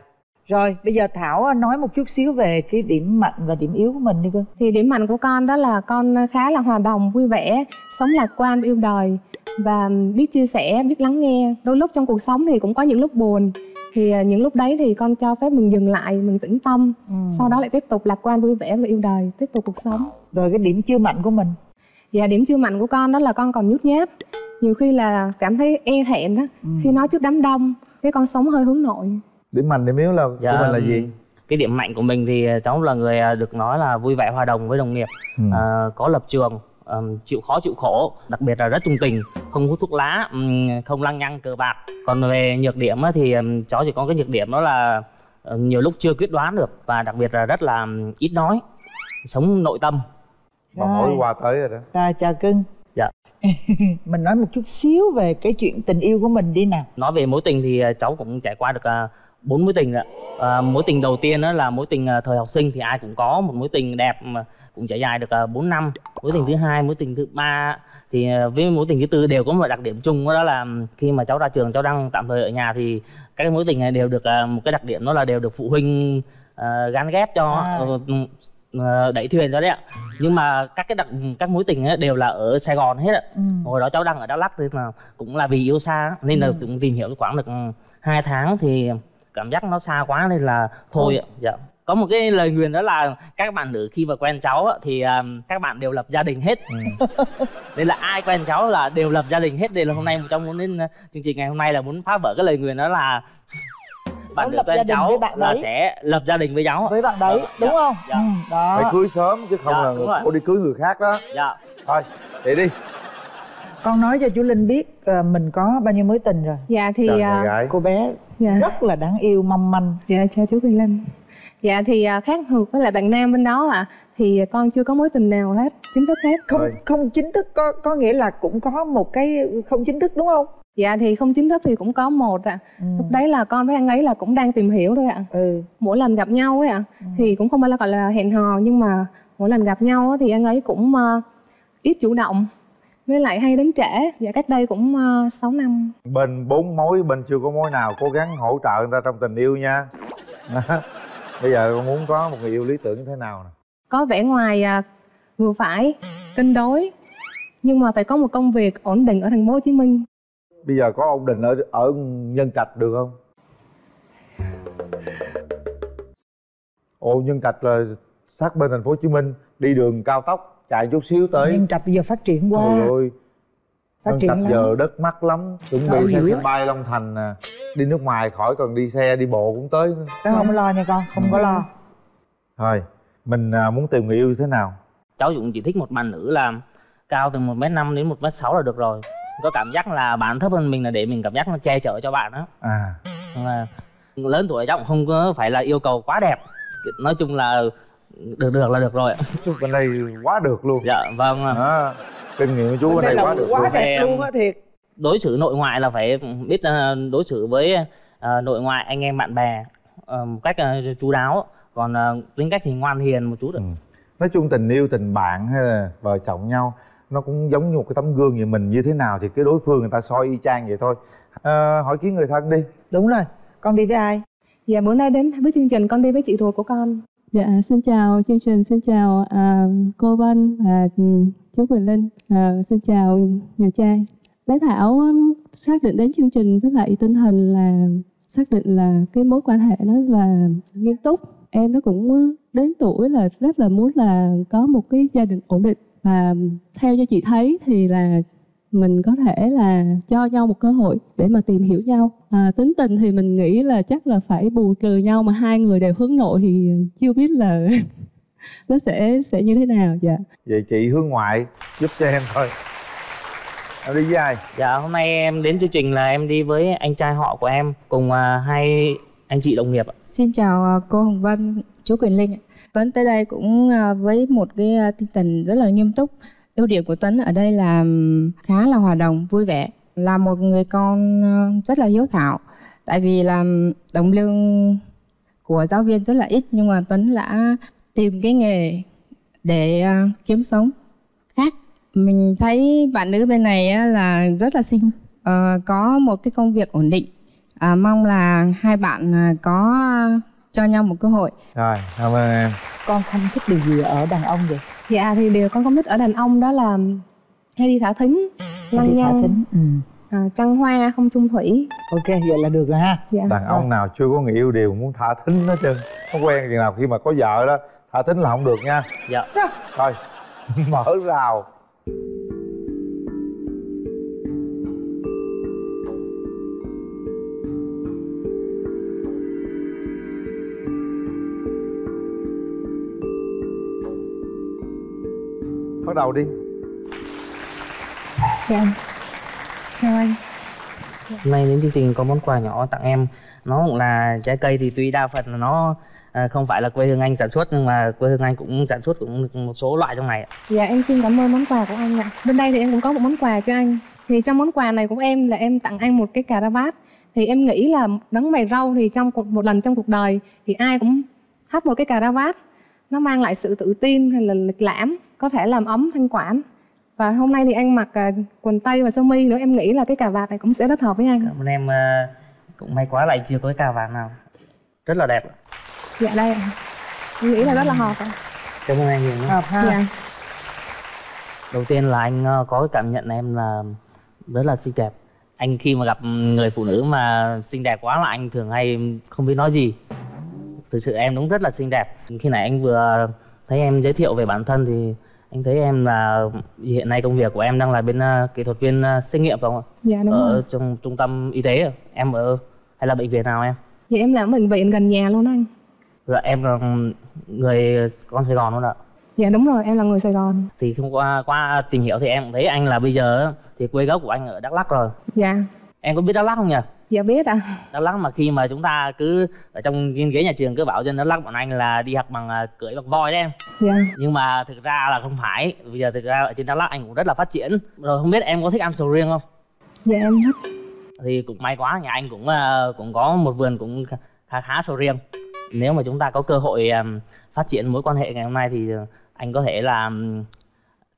Rồi bây giờ thảo nói một chút xíu về cái điểm mạnh và điểm yếu của mình đi cưng Thì điểm mạnh của con đó là con khá là hòa đồng, vui vẻ, sống lạc quan, yêu đời và biết chia sẻ, biết lắng nghe. Đôi lúc trong cuộc sống thì cũng có những lúc buồn. Thì à, những lúc đấy thì con cho phép mình dừng lại, mình tĩnh tâm. Sau đó lại tiếp tục lạc quan, vui vẻ và yêu đời, tiếp tục cuộc sống. rồi cái điểm chưa mạnh của mình Dạ điểm chưa mạnh của con đó là con còn nhút nhát. Nhiều khi là cảm thấy e thẹn đó, khi nói trước đám đông, cái con sống hơi hướng nội. Điểm mạnh, điểm yếu là Dạ, của mình là gì? Cái điểm mạnh của mình thì cháu là người à, được nói là vui vẻ hòa đồng với đồng nghiệp, Ừ. à, có lập trường, ừm, chịu khó chịu khổ, đặc biệt là rất trung tình, không hút thuốc lá, ừm, không lăng nhăng cờ bạc. Còn về nhược điểm á, thì ừm, cháu chỉ có cái nhược điểm đó là ờ, nhiều lúc chưa quyết đoán được và đặc biệt là rất là ừm, ít nói, sống nội tâm. Mà mỗi qua tới rồi đó. rồi chào cưng Dạ. mình nói một chút xíu về cái chuyện tình yêu của mình đi nào nói về mối tình thì à, cháu cũng trải qua được à, bốn mối tình ạ à, mối tình đầu tiên đó là mối tình à, thời học sinh thì ai cũng có một mối tình đẹp mà cũng trải dài được à, 4 năm mối tình thứ hai mối tình thứ ba thì à, với mối tình thứ tư đều có một đặc điểm chung đó là khi mà cháu ra trường cháu đang tạm thời ở nhà thì các mối tình này đều được à, một cái đặc điểm đó là đều được phụ huynh à, gán ghép cho À. ờ, đẩy thuyền cho đấy ạ nhưng mà các cái đặc các mối tình ấy đều là ở Sài Gòn hết ạ Ừ. hồi đó cháu đang ở Đắk Lắk thì mà cũng là vì yêu xa nên là Ừ. cũng tìm hiểu khoảng được hai tháng thì cảm giác nó xa quá nên là thôi ạ dạ có một cái lời nguyền đó là các bạn nữ khi mà quen cháu á, thì um, các bạn đều lập gia đình hết Ừ. nên là ai quen cháu là đều lập gia đình hết nên là hôm nay cháu muốn đến uh, chương trình ngày hôm nay là muốn phá vỡ cái lời nguyền đó là bạn nữ quen cháu bạn là đấy. sẽ lập gia đình với cháu với bạn đấy Dạ, đúng dạ, không dạ. ừ, đó Phải cưới sớm chứ không Dạ, là cô đi cưới người khác đó. dạ Thôi, để đi. con nói cho chú linh biết ờ, mình có bao nhiêu mối tình rồi Dạ thì à, gái. cô bé Dạ. rất là đáng yêu mong manh Dạ chào chú Quyền Linh. Dạ thì à, khác ngược với lại bạn nam bên đó ạ thì con chưa có mối tình nào hết chính thức hết. không không chính thức có có nghĩa là cũng có một cái không chính thức đúng không Dạ thì không chính thức thì cũng có một ạ. Lúc đấy là con với anh ấy là cũng đang tìm hiểu thôi ạ. ừ. Mỗi lần gặp nhau ấy ạ thì cũng không phải là gọi là hẹn hò nhưng mà mỗi lần gặp nhau á, thì anh ấy cũng à, ít chủ động với lại hay đến trễ. Dạ cách đây cũng uh, 6 năm. Bên bốn mối, bên chưa có mối nào cố gắng hỗ trợ người ta trong tình yêu nha. Bây giờ con muốn có một người yêu lý tưởng như thế nào nè? Có vẻ ngoài à, vừa phải cân đối nhưng mà phải có một công việc ổn định ở thành phố Hồ Chí Minh. Bây giờ có ổn định ở ở Nhân Trạch được không? Ồ Nhân Trạch là sát bên thành phố Hồ Chí Minh, đi đường cao tốc chạy chút xíu tới. nhân trạch bây giờ phát triển quá Trời ơi. Phát Nhân triển Trạch lắm. giờ đất mắc lắm, chuẩn bị hiểu sân bay Long Thành nè. Đi nước ngoài khỏi cần đi xe đi bộ cũng tới. nữa. Tao không lo nha con không có lo Thôi, mình à, muốn tìm người yêu thế nào? cháu cũng chỉ thích một bạn nữ là cao từ một m năm đến một m sáu là được rồi có cảm giác là bạn thấp hơn mình là để mình cảm giác nó che chở cho bạn đó À, là lớn tuổi cháu cũng không có phải là yêu cầu quá đẹp nói chung là được được là được rồi ạ. Bên đây quá được luôn. Dạ vâng à, kinh nghiệm của chú bên đây quá được luôn. Em á thiệt. đối xử nội ngoại là phải biết ờ, đối xử với ờ, nội ngoại anh em bạn bè ờ, một cách chu đáo. Còn tính cách thì ngoan hiền một chút ạ. Nói chung tình yêu tình bạn hay là vợ chồng nhau nó cũng giống như một cái tấm gương vậy mình như thế nào thì cái đối phương người ta soi y chang vậy thôi. À, hỏi kiến người thân đi. Đúng rồi. Con đi với ai? Dạ bữa nay đến với chương trình con đi với chị ruột của con. Dạ, xin chào chương trình, xin chào à, cô Vân và ừ, chú Quỳnh Linh, à, xin chào nhà trai. Bé Thảo um, xác định đến chương trình với lại tinh thần là xác định là cái mối quan hệ nó là nghiêm túc. Em nó cũng uh, đến tuổi là rất là muốn là có một cái gia đình ổn định và theo như chị thấy thì là mình có thể là cho nhau một cơ hội để mà tìm hiểu nhau à, tính tình thì mình nghĩ là chắc là phải bù trừ nhau mà hai người đều hướng nội thì chưa biết là nó sẽ sẽ như thế nào dạ vậy chị hướng ngoại giúp cho em thôi em đi với ai Dạ hôm nay em đến chương trình là em đi với anh trai họ của em cùng à, hai anh chị đồng nghiệp ạ. Xin chào à, cô Hồng Vân, chú Quyền Linh. ạ. Tuấn tới đây cũng à, với một cái tinh thần rất là nghiêm túc. Ưu điểm của Tuấn ở đây là khá là hòa đồng, vui vẻ. Là một người con rất là hiếu thảo. Tại vì là đồng lương của giáo viên rất là ít nhưng mà Tuấn đã tìm cái nghề để kiếm sống khác. Mình thấy bạn nữ bên này á, là rất là xinh, Ờ, có một cái công việc ổn định. À, mong là hai bạn à, có cho nhau một cơ hội. rồi cảm ơn em con không thích điều gì ở đàn ông vậy dạ thì điều con không thích ở đàn ông đó là hay đi thả thính lăng nhăng thính ừ. à, trăng hoa không chung thủy. Ok vậy là được rồi ha. Dạ. Đàn ông nào chưa có người yêu đều muốn thả thính hết trơn. Không quen chừng nào khi mà có vợ đó thả thính là không được nha. Dạ. thôi mở rào bắt đầu đi. Dạ chào anh. Hôm nay đến chương trình có món quà nhỏ tặng em. Nó cũng là trái cây thì tuy đa phần là nó à, không phải là quê hương anh sản xuất nhưng mà quê hương anh cũng sản xuất cũng một số loại trong này ạ. dạ em xin cảm ơn món quà của anh ạ. Bên đây thì em cũng có một món quà cho anh. Thì trong món quà này của em là em tặng anh một cái cà ra vát. Thì em nghĩ là đấng mày râu thì trong cuộc một lần trong cuộc đời thì ai cũng thắt một cái cà ra vát. Nó mang lại sự tự tin hay là lịch lãm có thể làm ấm thanh quản và hôm nay thì anh mặc à, quần tây và sơ mi nữa em nghĩ là cái cà vạt này cũng sẽ rất hợp với anh Cảm ơn em à, cũng may quá anh chưa có cái cà vạt nào. Rất là đẹp. dạ đây em nghĩ là rất là hợp ạ Cảm ơn anh nhiều nhé. hợp ha dạ Đầu tiên là anh ờ, có cái cảm nhận em là rất là xinh đẹp. Anh khi mà gặp người phụ nữ mà xinh đẹp quá là anh thường hay không biết nói gì. Thực sự em đúng rất là xinh đẹp. Khi nãy anh vừa thấy em giới thiệu về bản thân thì anh thấy em là hiện nay công việc của em đang là bên ờ, kỹ thuật viên ờ, xét nghiệm phải không ạ? dạ đúng ở rồi trong trung tâm y tế à? em ở hay là bệnh viện nào em? dạ em làm ở bệnh viện gần nhà luôn anh Dạ em là người con Sài Gòn luôn ạ. dạ đúng rồi em là người sài gòn Thì không qua qua tìm hiểu thì em thấy anh là bây giờ thì quê gốc của anh ở Đắk Lắk rồi. dạ Em có biết Đắk Lắk không nhỉ? Dạ biết ạ Đắk Lắk mà khi mà chúng ta cứ ở trong ghế nhà trường cứ bảo dân Đắk Lắk bọn anh là đi học bằng à, cưỡi bằng voi đấy em. dạ Nhưng mà thực ra là không phải. Bây giờ thực ra ở trên Đắk Lắk anh cũng rất là phát triển. Rồi không biết em có thích ăn sầu riêng không? dạ em thích Thì cũng may quá nhà anh cũng à, cũng có một vườn cũng khá- khá sầu riêng. Nếu mà chúng ta có cơ hội à, phát triển mối quan hệ ngày hôm nay thì à, anh có thể là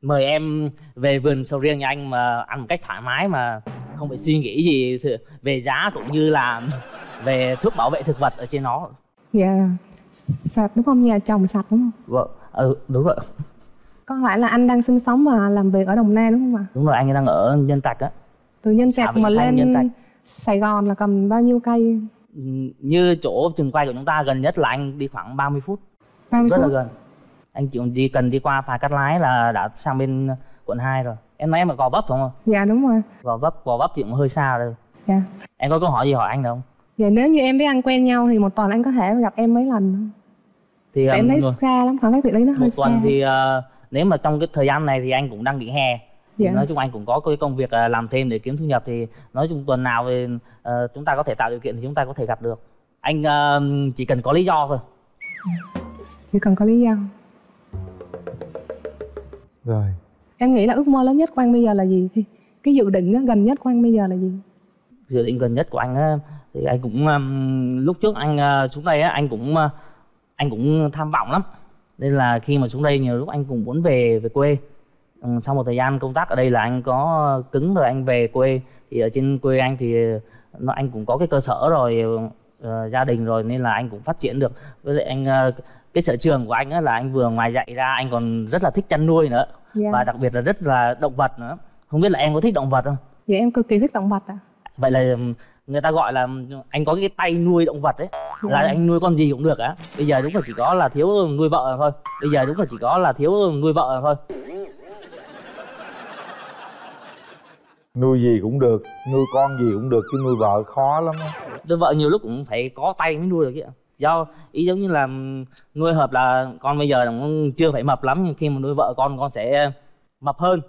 mời em về vườn sầu riêng nhà anh mà ăn một cách thoải mái mà không phải suy nghĩ gì về giá cũng như là về thuốc bảo vệ thực vật ở trên nó. Dạ. Sạch đúng không? Nhà chồng sạch đúng không? Vâng. Ừ, đúng rồi. Có phải là anh đang sinh sống và làm việc ở đồng nai đúng không ạ? Đúng rồi anh đang ở nhân trạch á. Từ nhân trạch mà lên Nhân Trạch. sài gòn là cầm bao nhiêu cây? Như chỗ trường quay của chúng ta gần nhất là anh đi khoảng 30 phút. 30 rất là phút? gần anh chỉ đi cần đi qua phà cắt lái là đã sang bên quận 2 rồi. Em nói em ở gò vấp phải không dạ đúng rồi. Gò vấp gò vấp thì cũng hơi xa rồi. Dạ. Em có câu hỏi gì hỏi anh được không? Dạ nếu như em với anh quen nhau thì một tuần anh có thể gặp em mấy lần? Thì Tại em um, thấy người- xa lắm khoảng cách địa lý nó hơi một xa. tuần thì ờ, nếu mà trong cái thời gian này thì anh cũng đang nghỉ hè. Dạ. nói chung anh cũng có cái công việc ờ, làm thêm để kiếm thu nhập thì nói chung tuần nào thì ờ, chúng ta có thể tạo điều kiện thì chúng ta có thể gặp được. Anh ờ, chỉ cần có lý do thôi. Chỉ cần có lý do rồi. Em nghĩ là ước mơ lớn nhất của anh bây giờ là gì? Thì cái dự định gần nhất của anh bây giờ là gì? Dự định gần nhất của anh á, thì anh cũng ừm, lúc trước anh ờ, xuống đây á, anh cũng ờ, anh cũng tham vọng lắm. Nên là khi mà xuống đây nhiều lúc anh cũng muốn về về quê. Ừ, sau một thời gian công tác ở đây là anh có cứng rồi anh về quê. Thì ở trên quê anh thì nó anh cũng có cái cơ sở rồi ờ, gia đình rồi nên là anh cũng phát triển được. Với lại anh ờ, cái sở trường của anh á là anh vừa ngoài dạy ra anh còn rất là thích chăn nuôi nữa. Yeah. và đặc biệt là rất là động vật nữa. Không biết là em có thích động vật không? Dạ em cực kỳ thích động vật ạ. À. vậy là người ta gọi là anh có cái tay nuôi động vật đấy dạ. là anh nuôi con gì cũng được á. Bây giờ đúng là chỉ có là thiếu nuôi vợ thôi. Bây giờ đúng là chỉ có là thiếu nuôi vợ thôi. Nuôi gì cũng được nuôi con gì cũng được chứ nuôi vợ khó lắm á. Nuôi vợ nhiều lúc cũng phải có tay mới nuôi được chứ do ý giống như là nuôi hợp là con bây giờ cũng chưa phải mập lắm nhưng khi mà nuôi vợ con con sẽ mập hơn.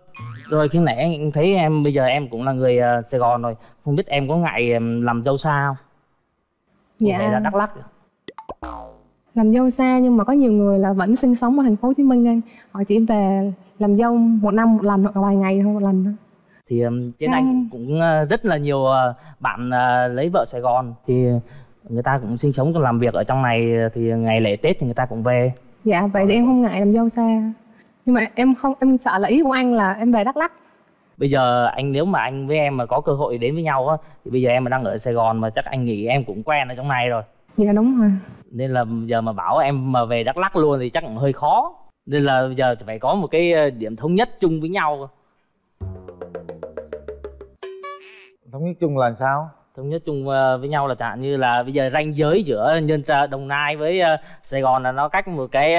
Rồi khi nãy em thấy em bây giờ em cũng là người ờ, Sài Gòn rồi không biết em có ngại làm dâu xa không? Dạ. Là Đắk Lắk làm dâu xa nhưng mà có nhiều người là vẫn sinh sống ở thành phố Hồ Chí Minh anh. Họ chỉ về làm dâu một năm một lần hoặc vài ngày thôi một lần thôi. Thì trên anh cũng ờ, rất là nhiều ờ, bạn lấy vợ Sài Gòn. Thì người ta cũng sinh sống làm việc ở trong này thì ngày lễ Tết thì người ta cũng về. Dạ vậy thì em không ngại làm dâu xa. Nhưng mà em không em sợ là ý của anh là em về Đắk Lắk. Bây giờ anh nếu mà anh với em mà có cơ hội đến với nhau á thì bây giờ em mà đang ở Sài Gòn mà chắc anh nghĩ em cũng quen ở trong này rồi. Dạ đúng rồi. Nên là giờ mà bảo em mà về Đắk Lắk luôn thì chắc cũng hơi khó. Nên là giờ phải có một cái ờ, điểm thống nhất chung với nhau. Thống nhất chung là sao thống nhất chung ờ, với nhau là chẳng như là bây giờ ranh giới giữa nhân đồng nai với ờ, sài gòn là nó cách một cái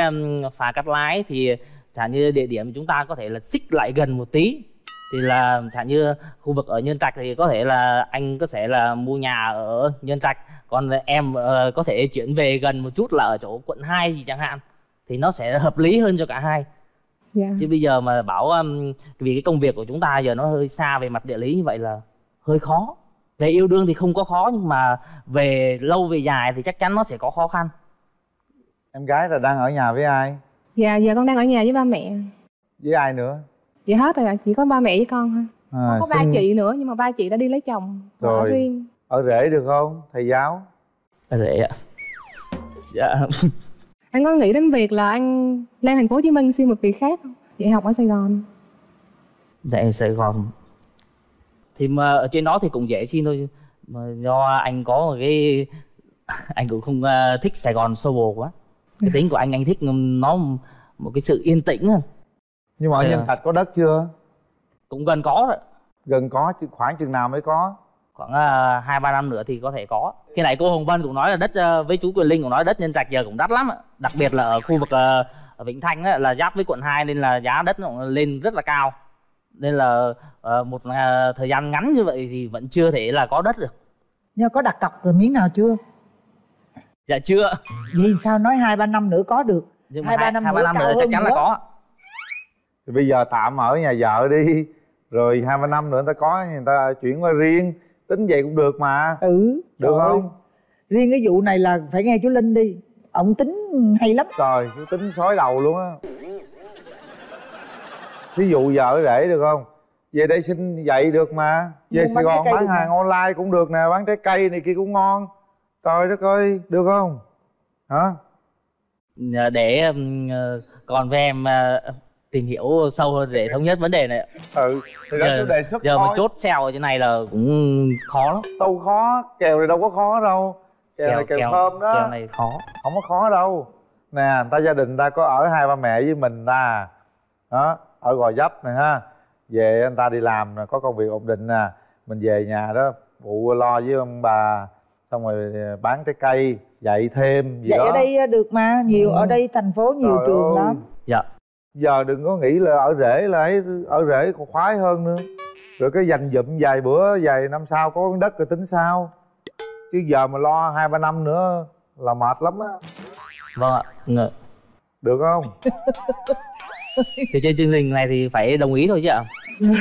phà cắt lái thì chẳng như địa điểm chúng ta có thể là xích lại gần một tí. Thì là chẳng như khu vực ở nhân trạch thì có thể là anh có thể là mua nhà ở nhân trạch còn em ờ, có thể chuyển về gần một chút là ở chỗ quận 2 gì chẳng hạn thì nó sẽ hợp lý hơn cho cả hai. Dạ. Chứ bây giờ mà bảo vì cái công việc của chúng ta giờ nó hơi xa về mặt địa lý như vậy là hơi khó về yêu đương thì không có khó nhưng mà về lâu về dài thì chắc chắn nó sẽ có khó khăn. Em gái là đang ở nhà với ai? Dạ giờ con đang ở nhà với ba mẹ. Với ai nữa? Vậy hết rồi chỉ có ba mẹ với con thôi. À, không có ba xin- chị nữa nhưng mà ba chị đã đi lấy chồng và ở rồi. riêng. Ở rể được không thầy giáo? Rể ạ. Dạ. Anh có nghĩ đến việc là anh lên thành phố Hồ Chí Minh xin một việc khác không? Vậy học ở Sài Gòn. Dạ sài gòn thì mà ở trên đó thì cũng dễ xin thôi mà do anh có một cái anh cũng không ờ, thích sài gòn xô bồ quá. Cái tính của anh anh thích nó một cái sự yên tĩnh á. nhưng mà ở nhân trạch có đất chưa? Cũng gần có rồi. Gần có chứ khoảng chừng nào mới có? Khoảng ờ, hai ba năm nữa thì có thể có. Khi nãy cô hồng vân cũng nói là đất ờ, với chú quyền linh cũng nói đất nhân trạch giờ cũng đắt lắm đặc biệt là ở khu vực ờ, ở vĩnh thanh á, là giáp với quận 2 nên là giá đất nó lên rất là cao nên là ờ, một ờ, thời gian ngắn như vậy thì vẫn chưa thể là có đất được. Nhưng có đặt cọc rồi miếng nào chưa? Dạ chưa. Vì sao nói hai ba năm nữa có được? Nhưng hai ba năm nữa năm cao nữa chắc chắn là nữa. có. Thì bây giờ tạm ở nhà vợ đi. Rồi hai ba năm nữa người ta có người ta chuyển qua riêng. Tính vậy cũng được mà. Ừ được ơi. không? Riêng cái vụ này là phải nghe chú linh đi. Ông tính hay lắm. Trời chú tính sói đầu luôn á thí dụ vợ rể được không? Về đây xin dạy được mà. Về Buôn sài gòn bán mà. hàng online cũng được nè bán trái cây này kia cũng ngon. Trời đất ơi được không? Hả? Nhờ để ừm, ờ, còn với em ờ, tìm hiểu sâu hơn để thống nhất vấn đề này ạ. ừ thì đó giờ, đề xuất giờ mà chốt xeo ở trên này là cũng khó lắm. Đâu khó kèo này đâu có khó đâu. Kèo, này kèo, thơm đó. kèo này khó. Không có khó đâu. Nè người ta gia đình người ta có ở hai ba mẹ với mình ta đó ở gò vấp này ha. Về anh ta đi làm nè, có công việc ổn định nè. Mình về nhà đó phụ lo với ông bà xong rồi bán trái cây dạy thêm gì vậy đó. ở đây được mà nhiều Ừ. ở đây thành phố nhiều Trời trường ơi. lắm dạ. Giờ đừng có nghĩ là ở rễ là ấy ở rễ còn khoái hơn nữa. Rồi cái dành dụm vài bữa vài năm sau có miếng đất rồi tính sao? Chứ giờ mà lo hai ba năm nữa là mệt lắm á. Vâng ạ được không thì trên chương trình này thì phải đồng ý thôi chứ ạ.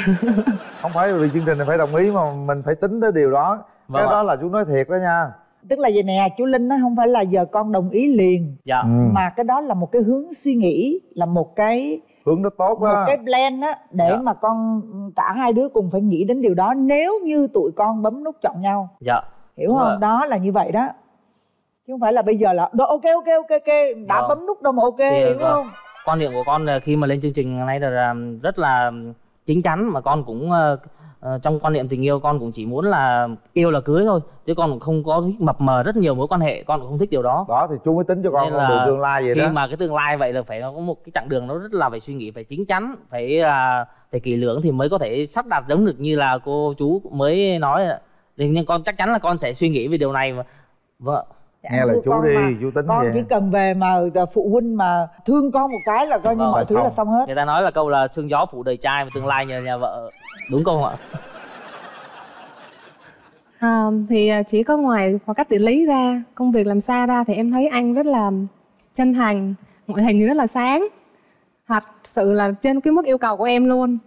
Không phải vì chương trình này phải đồng ý mà mình phải tính tới điều đó. Vâng cái ạ. đó là chú nói thiệt đó nha. Tức là vậy nè chú linh nói không phải là giờ con đồng ý liền dạ. Ừ. mà cái đó là một cái hướng suy nghĩ là một cái hướng nó tốt một cái plan á để Dạ. mà con cả hai đứa cùng phải nghĩ đến điều đó nếu như tụi con bấm nút chọn nhau. Dạ. Hiểu Đúng không? rồi. đó là như vậy đó. Chứ không phải là bây giờ là "Đó, ok ok ok ok đã Vâng. bấm nút đâu mà ok Thì, hiểu vâng, không quan điểm của con là khi mà lên chương trình này là là rất là chính chắn mà con cũng ờ, ờ, trong quan niệm tình yêu con cũng chỉ muốn là yêu là cưới thôi chứ con cũng không có mập mờ rất nhiều mối quan hệ con cũng không thích điều đó. Đó thì chú mới tính cho con Nên con đường tương lai vậy khi đó. mà cái tương lai vậy là phải có một cái chặng đường nó rất là phải suy nghĩ phải chính chắn phải là phải kỹ lưỡng thì mới có thể sắp đặt giống được như là cô chú mới nói nhưng con chắc chắn là con sẽ suy nghĩ về điều này mà. Vâng nghe lời thưa chú đi mà, chú tính con vậy. chỉ cần về mà phụ huynh mà thương con một cái là coi như Vâng, mọi thứ là xong. hết. Người ta nói là câu là sương gió phủ đời trai mà tương lai nhờ nhà vợ. Đúng không ạ? À, thì à, chỉ có ngoài khoảng cách địa lý ra công việc làm xa ra thì em thấy anh rất là chân thành ngoại hình thì rất là sáng. Thật sự là trên cái mức yêu cầu của em luôn.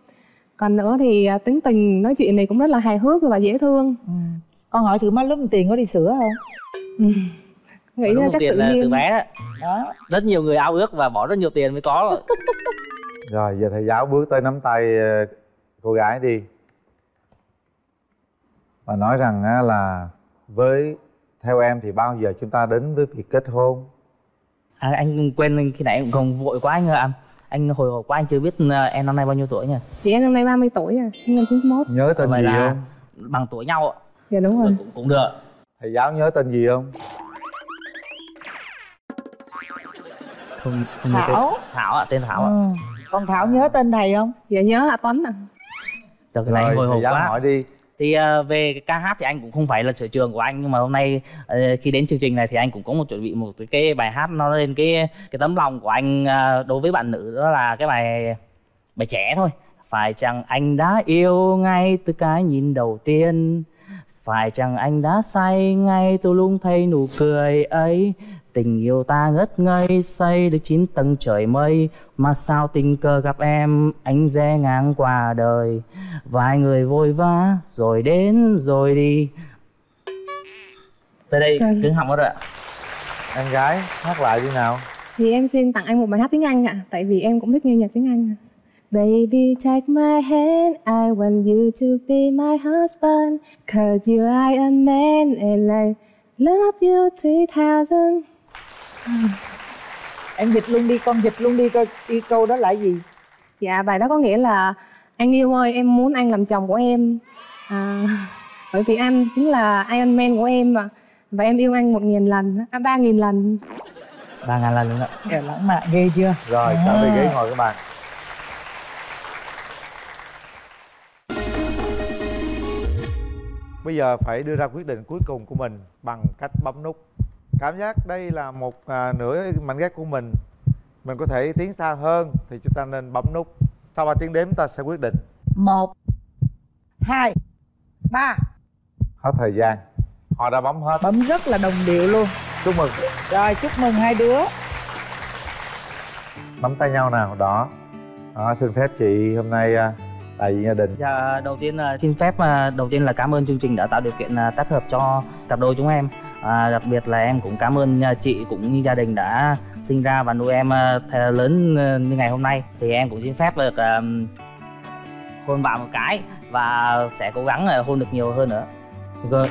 Còn nữa thì à, tính tình nói chuyện này cũng rất là hài hước và dễ thương. Con hỏi thử má lúc tiền có đi sửa không nghĩ Đúng chắc tiền tự là nhiên. từ bé. Đó. đó rất nhiều người ao ước và bỏ rất nhiều tiền mới có. Rồi giờ thầy giáo bước tới nắm tay ờ, cô gái đi. Và nói rằng á, là với theo em thì bao giờ chúng ta đến với việc kết hôn? À, anh quên khi nãy cũng không vội quá anh ạ. Anh hồi hộp quá anh chưa biết à, em năm nay bao nhiêu tuổi nhỉ? Chị em năm nay 30 tuổi à sinh năm 91 nhớ tên Vậy gì là không? bằng tuổi nhau ạ. Dạ đúng rồi. cũng, cũng được. Thầy giáo nhớ tên gì không không, không Thảo. tên. thảo ạ tên thảo ạ. Ừ. con thảo nhớ tên thầy không? Dạ nhớ là tuấn à Trời, cái này hồi hộp giáo quá. hỏi đi. Thì à, về cái ca hát thì anh cũng không phải là sở trường của anh nhưng mà hôm nay ờ, khi đến chương trình này thì anh cũng có một chuẩn bị một cái, cái bài hát nó lên cái cái tấm lòng của anh à, đối với bạn nữ đó là cái bài bài trẻ thôi. Phải chăng anh đã yêu ngay từ cái nhìn đầu tiên? Phải chăng anh đã say ngay từ lúc thấy nụ cười ấy tình yêu ta ngất ngây xây được chín tầng trời mây. Mà sao tình cờ gặp em anh rẽ ngang qua đời. Vài người vội vã rồi đến rồi đi. Tới đây Vâng. cứng họng hết rồi ạ. Em gái hát lại đi nào. Thì em xin tặng anh một bài hát tiếng Anh ạ tại vì em cũng thích nghe nhạc tiếng Anh ạ. Baby take my hand I want you to be my husband. Cause you are a man and I love you 3000 em dịch luôn đi con dịch luôn đi coi đi câu đó là gì. Dạ bài đó có nghĩa là anh yêu ơi em muốn anh làm chồng của em. À, bởi vì anh chính là Iron Man của em mà. Và em yêu anh một nghìn lần à ba nghìn lần. Ba ngàn lần luôn ạ Dạ, lãng mạn ghê chưa? Rồi trở về ghế ngồi các bạn. Bây giờ phải đưa ra quyết định cuối cùng của mình bằng cách bấm nút cảm giác đây là một à, nửa mảnh ghép của mình. Mình có thể tiến xa hơn thì chúng ta nên bấm nút. Sau ba tiếng đếm ta sẽ quyết định. Một hai ba. Hết thời gian. Họ đã bấm hết. Bấm rất là đồng điệu luôn. Chúc mừng. Rồi chúc mừng hai đứa. Nắm tay nhau nào đó đó, xin phép chị hôm nay à, đại diện gia đình. Dạ, đầu tiên là xin phép à, đầu tiên là cảm ơn chương trình đã tạo điều kiện à, tác hợp cho cặp đôi chúng em. À, đặc biệt là em cũng cảm ơn à, chị cũng như gia đình đã sinh ra và nuôi em à, lớn à, như ngày hôm nay. Thì em cũng xin phép được à, hôn bạn một cái và sẽ cố gắng hôn được nhiều hơn nữa. Rồi,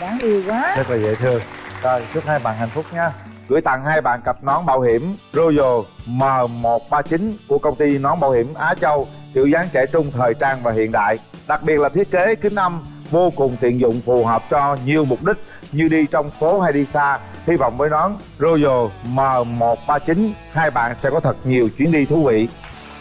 đáng yêu quá. Rất là dễ thương. Rồi chúc hai bạn hạnh phúc nha. Gửi tặng hai bạn cặp nón bảo hiểm Royal M139 của công ty nón bảo hiểm Á Châu kiểu dáng trẻ trung thời trang và hiện đại đặc biệt là thiết kế kính âm vô cùng tiện dụng phù hợp cho nhiều mục đích như đi trong phố hay đi xa. Hy vọng với nón Royal M139 hai bạn sẽ có thật nhiều chuyến đi thú vị.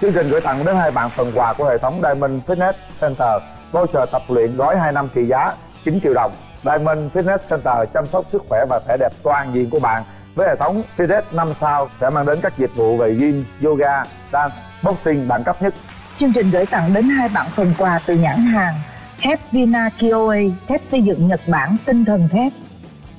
Chương trình gửi tặng đến hai bạn phần quà của hệ thống Diamond Fitness Center. Voucher tập luyện gói 2 năm trị giá 9 triệu đồng. Diamond Fitness Center chăm sóc sức khỏe và vẻ đẹp toàn diện của bạn. Với hệ thống Fitness 5 sao sẽ mang đến các dịch vụ về gym, yoga, dance, boxing đẳng cấp nhất. Chương trình gửi tặng đến hai bạn phần quà từ nhãn hàng thép Vina Kioe, thép xây dựng Nhật Bản tinh thần thép.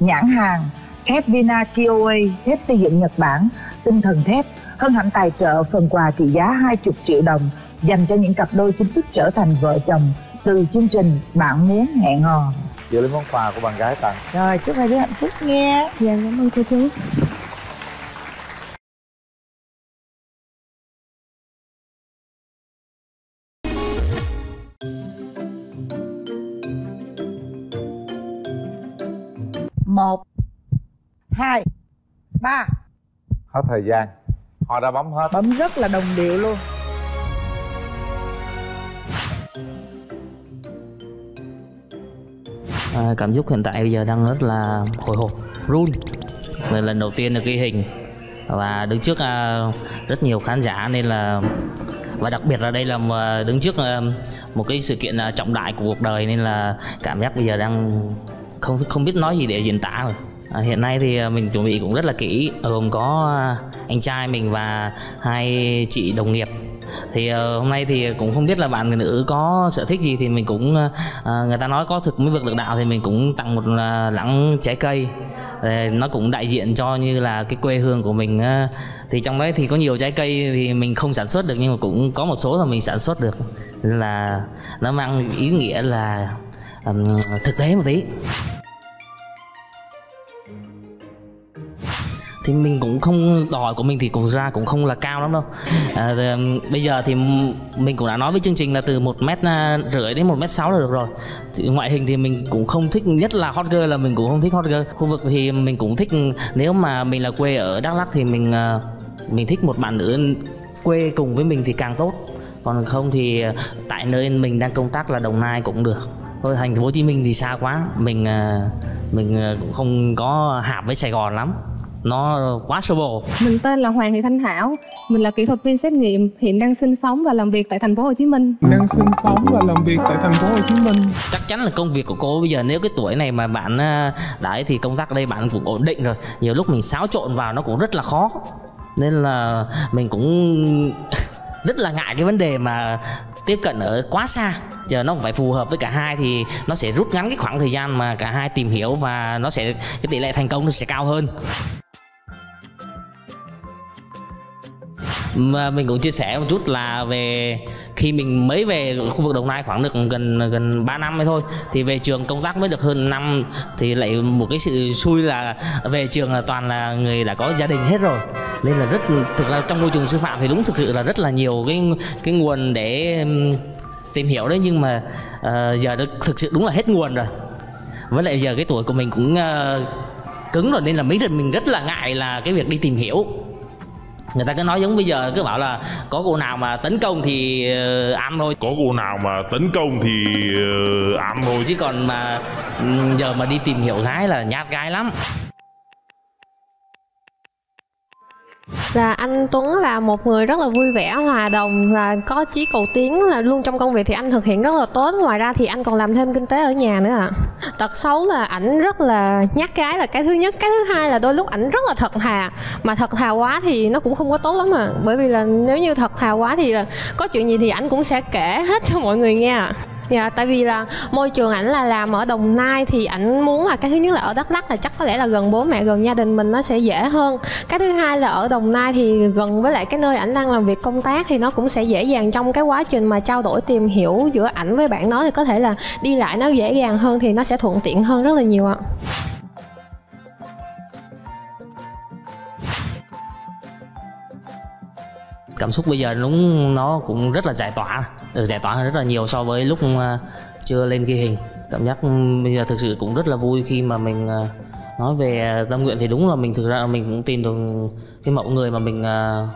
Nhãn hàng thép Vina Kioe, thép xây dựng Nhật Bản tinh thần thép hân hạnh tài trợ phần quà trị giá 20 triệu đồng dành cho những cặp đôi chính thức trở thành vợ chồng từ chương trình Bạn muốn hẹn hò. Giữ lấy món quà của bạn gái tặng. Rồi, chúc hai đứa hạnh phúc nghe. Dạ, cảm ơn cô chú. Hai, ba. Hết thời gian. Họ đã bấm hết. Bấm rất là đồng điệu luôn. À, cảm xúc hiện tại bây giờ đang rất là hồi hộp, run. Và lần đầu tiên được ghi hình và đứng trước à, rất nhiều khán giả nên là và đặc biệt là đây là mà đứng trước à, một cái sự kiện à, trọng đại của cuộc đời nên là cảm giác bây giờ đang không không biết nói gì để diễn tả rồi. À, hiện nay thì à, mình chuẩn bị cũng rất là kỹ gồm có à, anh trai mình và hai chị đồng nghiệp. Thì uh, hôm nay thì cũng không biết là bạn nữ có sở thích gì thì mình cũng uh, người ta nói có thực mới vượt được đạo thì mình cũng tặng một uh, lẵng trái cây. Uh, nó cũng đại diện cho như là cái quê hương của mình uh, thì trong đấy thì có nhiều trái cây thì mình không sản xuất được nhưng mà cũng có một số là mình sản xuất được. Nên là nó mang ý nghĩa là um, thực tế một tí. Thì mình cũng không đòi của mình thì cũng ra cũng không là cao lắm đâu. À, thì, bây giờ thì mình cũng đã nói với chương trình là từ một mét à, rưỡi đến một mét sáu là được rồi. Thì ngoại hình thì mình cũng không thích nhất là hot girl là mình cũng không thích hot girl. Khu vực thì mình cũng thích nếu mà mình là quê ở đắk lắk thì mình à, mình thích một bạn nữ quê cùng với mình thì càng tốt. Còn không thì tại nơi mình đang công tác là đồng nai cũng được. Thôi thành phố hồ chí minh thì xa quá. Mình mình cũng không có hạp với sài gòn lắm nó quá sơ bộ. Mình tên là Hoàng Thị Thanh Thảo. Mình là kỹ thuật viên xét nghiệm hiện đang sinh sống và làm việc tại thành phố Hồ Chí Minh. Đang sinh sống và làm việc tại thành phố Hồ Chí Minh. Chắc chắn là công việc của cô bây giờ nếu cái tuổi này mà bạn à, đấy thì công tác ở đây bạn cũng ổn định rồi. Nhiều lúc mình xáo trộn vào nó cũng rất là khó. Nên là mình cũng rất là ngại cái vấn đề mà tiếp cận ở quá xa. Giờ nó phải phù hợp với cả hai thì nó sẽ rút ngắn cái khoảng thời gian mà cả hai tìm hiểu và nó sẽ cái tỷ lệ thành công nó sẽ cao hơn mà mình cũng chia sẻ một chút là về khi mình mới về khu vực đồng nai khoảng được gần gần 3 năm mới thôi thì về trường công tác mới được hơn năm thì lại một cái sự xui là về trường là toàn là người đã có gia đình hết rồi. Nên là rất thực ra trong môi trường sư phạm thì đúng thực sự là rất là nhiều cái cái nguồn để tìm hiểu đấy nhưng mà uh, giờ thực sự đúng là hết nguồn rồi. Với lại giờ cái tuổi của mình cũng uh, cứng rồi nên là mấy lần mình rất là ngại là cái việc đi tìm hiểu người ta cứ nói giống bây giờ cứ bảo là có cô nào mà tấn công thì uh, ăn thôi. Có cô nào mà tấn công thì uh, ăn thôi. Chứ còn mà giờ mà đi tìm hiểu gái là nhát gái lắm là anh Tuấn là một người rất là vui vẻ, hòa đồng và có chí cầu tiến là luôn trong công việc thì anh thực hiện rất là tốt. Ngoài ra thì anh còn làm thêm kinh tế ở nhà nữa ạ. À. tật xấu là ảnh rất là nhát gái là cái thứ nhất. Cái thứ hai là đôi lúc ảnh rất là thật thà. Mà thật thà quá thì nó cũng không có tốt lắm mà bởi vì là nếu như thật thà quá thì là có chuyện gì thì ảnh cũng sẽ kể hết cho mọi người nghe ạ. Dạ, tại vì là môi trường ảnh là làm ở Đồng Nai thì ảnh muốn là cái thứ nhất là ở Đắk Lắk là chắc có lẽ là gần bố mẹ gần gia đình mình nó sẽ dễ hơn. Cái thứ hai là ở Đồng Nai thì gần với lại cái nơi ảnh đang làm việc công tác thì nó cũng sẽ dễ dàng trong cái quá trình mà trao đổi tìm hiểu giữa ảnh với bạn đó thì có thể là đi lại nó dễ dàng hơn thì nó sẽ thuận tiện hơn rất là nhiều ạ. cảm xúc bây giờ đúng nó cũng rất là giải tỏa được giải tỏa hơn rất là nhiều so với lúc à, chưa lên ghi hình. Cảm giác ừ, bây giờ thực sự cũng rất là vui khi mà mình à, nói về tâm nguyện thì đúng là mình thực ra mình cũng tìm được cái mẫu người mà mình à,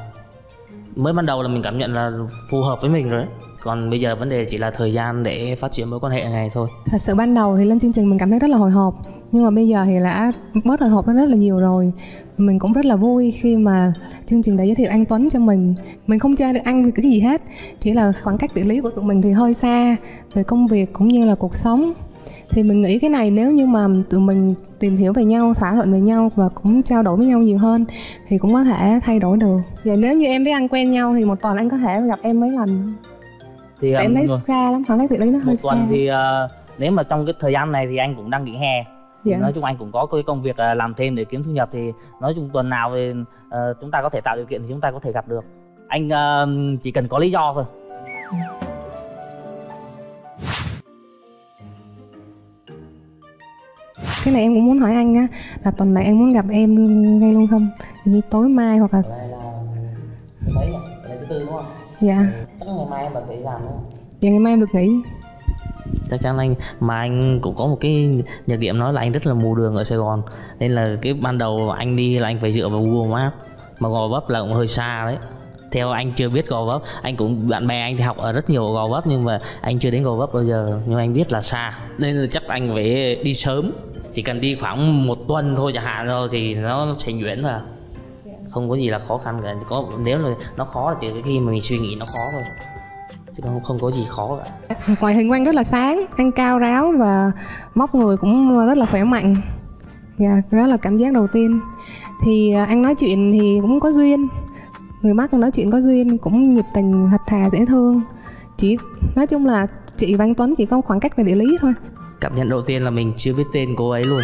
mới ban đầu là mình cảm nhận là phù hợp với mình rồi đấy còn bây giờ vấn đề chỉ là thời gian để phát triển mối quan hệ này thôi. Thật sự ban đầu thì lên chương trình mình cảm thấy rất là hồi hộp nhưng mà bây giờ thì đã bớt hồi hộp rất là nhiều rồi. Mình cũng rất là vui khi mà chương trình đã giới thiệu anh Tuấn cho mình. Mình không chơi được anh vì cái gì hết chỉ là khoảng cách địa lý của tụi mình thì hơi xa về công việc cũng như là cuộc sống. Thì mình nghĩ cái này nếu như mà tụi mình tìm hiểu về nhau thỏa thuận về nhau và cũng trao đổi với nhau nhiều hơn thì cũng có thể thay đổi được. Và nếu như em với anh quen nhau thì một tuần anh có thể gặp em mấy lần thì em thấy xa lắm khoảng cách địa lý nó hơi một tuần thì uh, nếu mà trong cái thời gian này thì anh cũng đang nghỉ hè dạ. nói chung anh cũng có cái công việc uh, làm thêm để kiếm thu nhập thì nói chung tuần nào thì uh, chúng ta có thể tạo điều kiện thì chúng ta có thể gặp được anh uh, chỉ cần có lý do thôi cái này em cũng muốn hỏi anh á là tuần này anh muốn gặp em ngay luôn không như tối mai hoặc là là mấy nhỉ? Đây thứ tư đúng không? Dạ. Chắc ngày mai em phải phải làm đúng không? Dạ ngày mai em được nghỉ. Chắc chắn anh mà anh cũng có một cái nhược điểm nói là anh rất là mù đường ở Sài Gòn. Nên là cái ban đầu anh đi là anh phải dựa vào Google Maps mà Gò Vấp là cũng hơi xa đấy. Theo anh chưa biết Gò Vấp anh cũng bạn bè anh thì học ở rất nhiều Gò Vấp nhưng mà anh chưa đến Gò Vấp bao giờ nhưng anh biết là xa. Nên là chắc anh phải đi sớm chỉ cần đi khoảng một tuần thôi chẳng hạn thôi thì nó sẽ nhuyễn thôi không có gì là khó khăn cả. Có nếu là nó khó là chỉ khi mà mình suy nghĩ nó khó thôi chứ không không có gì khó cả. Ngoại hình anh rất là sáng anh cao ráo và móc người cũng rất là khỏe mạnh. Dạ đó là cảm giác đầu tiên. Thì à, anh nói chuyện thì cũng có duyên. Người mắt nói chuyện có duyên cũng nhiệt tình thật thà dễ thương. Chỉ nói chung là chị anh Tuấn chỉ có khoảng cách về địa lý thôi. Cảm nhận đầu tiên là mình chưa biết tên cô ấy luôn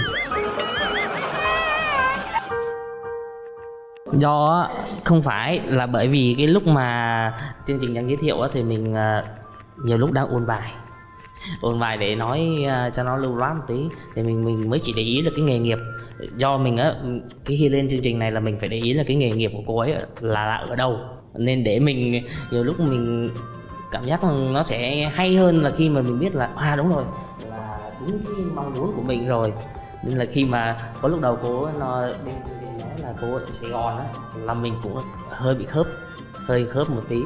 do không phải là bởi vì cái lúc mà chương trình đang giới thiệu thì mình à, nhiều lúc đang ôn bài. Ôn bài để nói à, cho nó lưu loát một tí thì mình mình mới chỉ để ý là cái nghề nghiệp. Do mình á cái khi lên chương trình này là mình phải để ý là cái nghề nghiệp của cô ấy là, là ở đâu. Nên để mình nhiều lúc mình cảm giác nó sẽ hay hơn là khi mà mình biết là à đúng rồi là đúng cái mong muốn của mình rồi. Nên là khi mà có lúc đầu cô nó lên chương trình là cô ở Sài Gòn á là mình cũng hơi bị khớp hơi khớp một tí.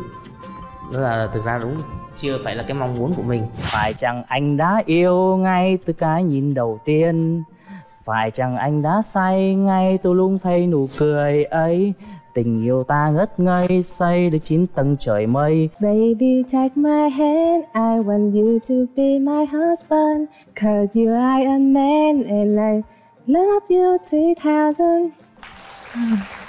Đó là thực ra đúng chưa phải là cái mong muốn của mình. Phải chăng anh đã yêu ngay từ cái nhìn đầu tiên? Phải chăng anh đã say ngay tôi luôn thấy nụ cười ấy? Tình yêu ta ngất ngây xây được chín tầng trời mây. Baby take my hand I want you to be my husband. Cause you are a man and I love you 3000 vì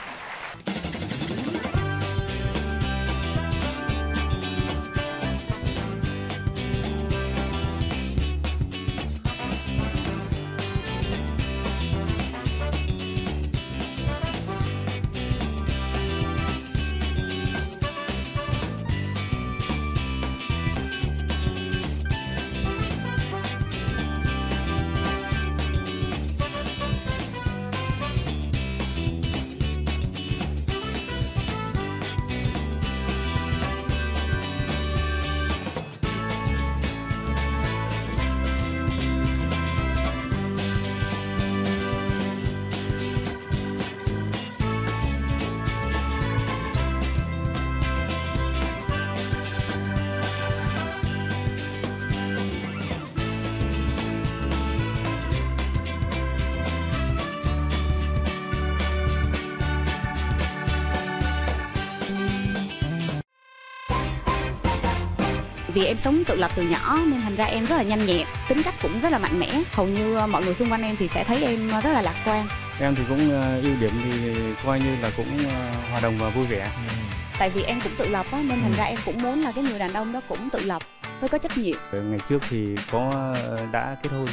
em sống tự lập từ nhỏ nên thành ra em rất là nhanh nhẹn tính cách cũng rất là mạnh mẽ. Hầu như ờ, mọi người xung quanh em thì sẽ thấy em rất là lạc quan. Em thì cũng ờ, ưu điểm thì coi như là cũng ờ, hòa đồng và vui vẻ. Tại vì em cũng tự lập á nên thành ra em cũng muốn là cái người đàn ông đó cũng tự lập với có trách nhiệm. Ngày trước thì có đã kết hôn.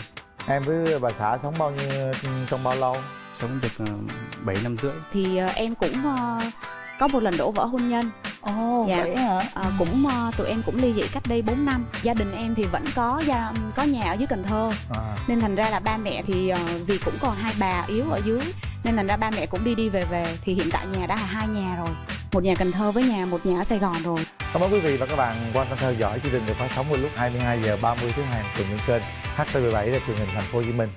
Em với bà xã sống bao nhiêu trong bao lâu? Sống được 7 năm rưỡi. Thì ờ, em cũng ờ, có một lần đổ vỡ hôn nhân Ồ, vậy hả? Ờ, cũng ờ, tụi em cũng ly dị cách đây 4 năm gia đình em thì vẫn có gia có nhà ở dưới cần thơ à. nên thành ra là ba mẹ thì ờ, vì cũng còn hai bà yếu ở dưới nên thành ra ba mẹ cũng đi đi về về thì hiện tại nhà đã là hai nhà rồi một nhà cần thơ với nhà một nhà ở sài gòn rồi Cảm ơn quý vị và các bạn quan tâm theo dõi chương trình được phát sóng vào lúc 22 giờ 30 thứ hai tuần trên kênh HTV7 là truyền hình thành phố Hồ Chí Minh.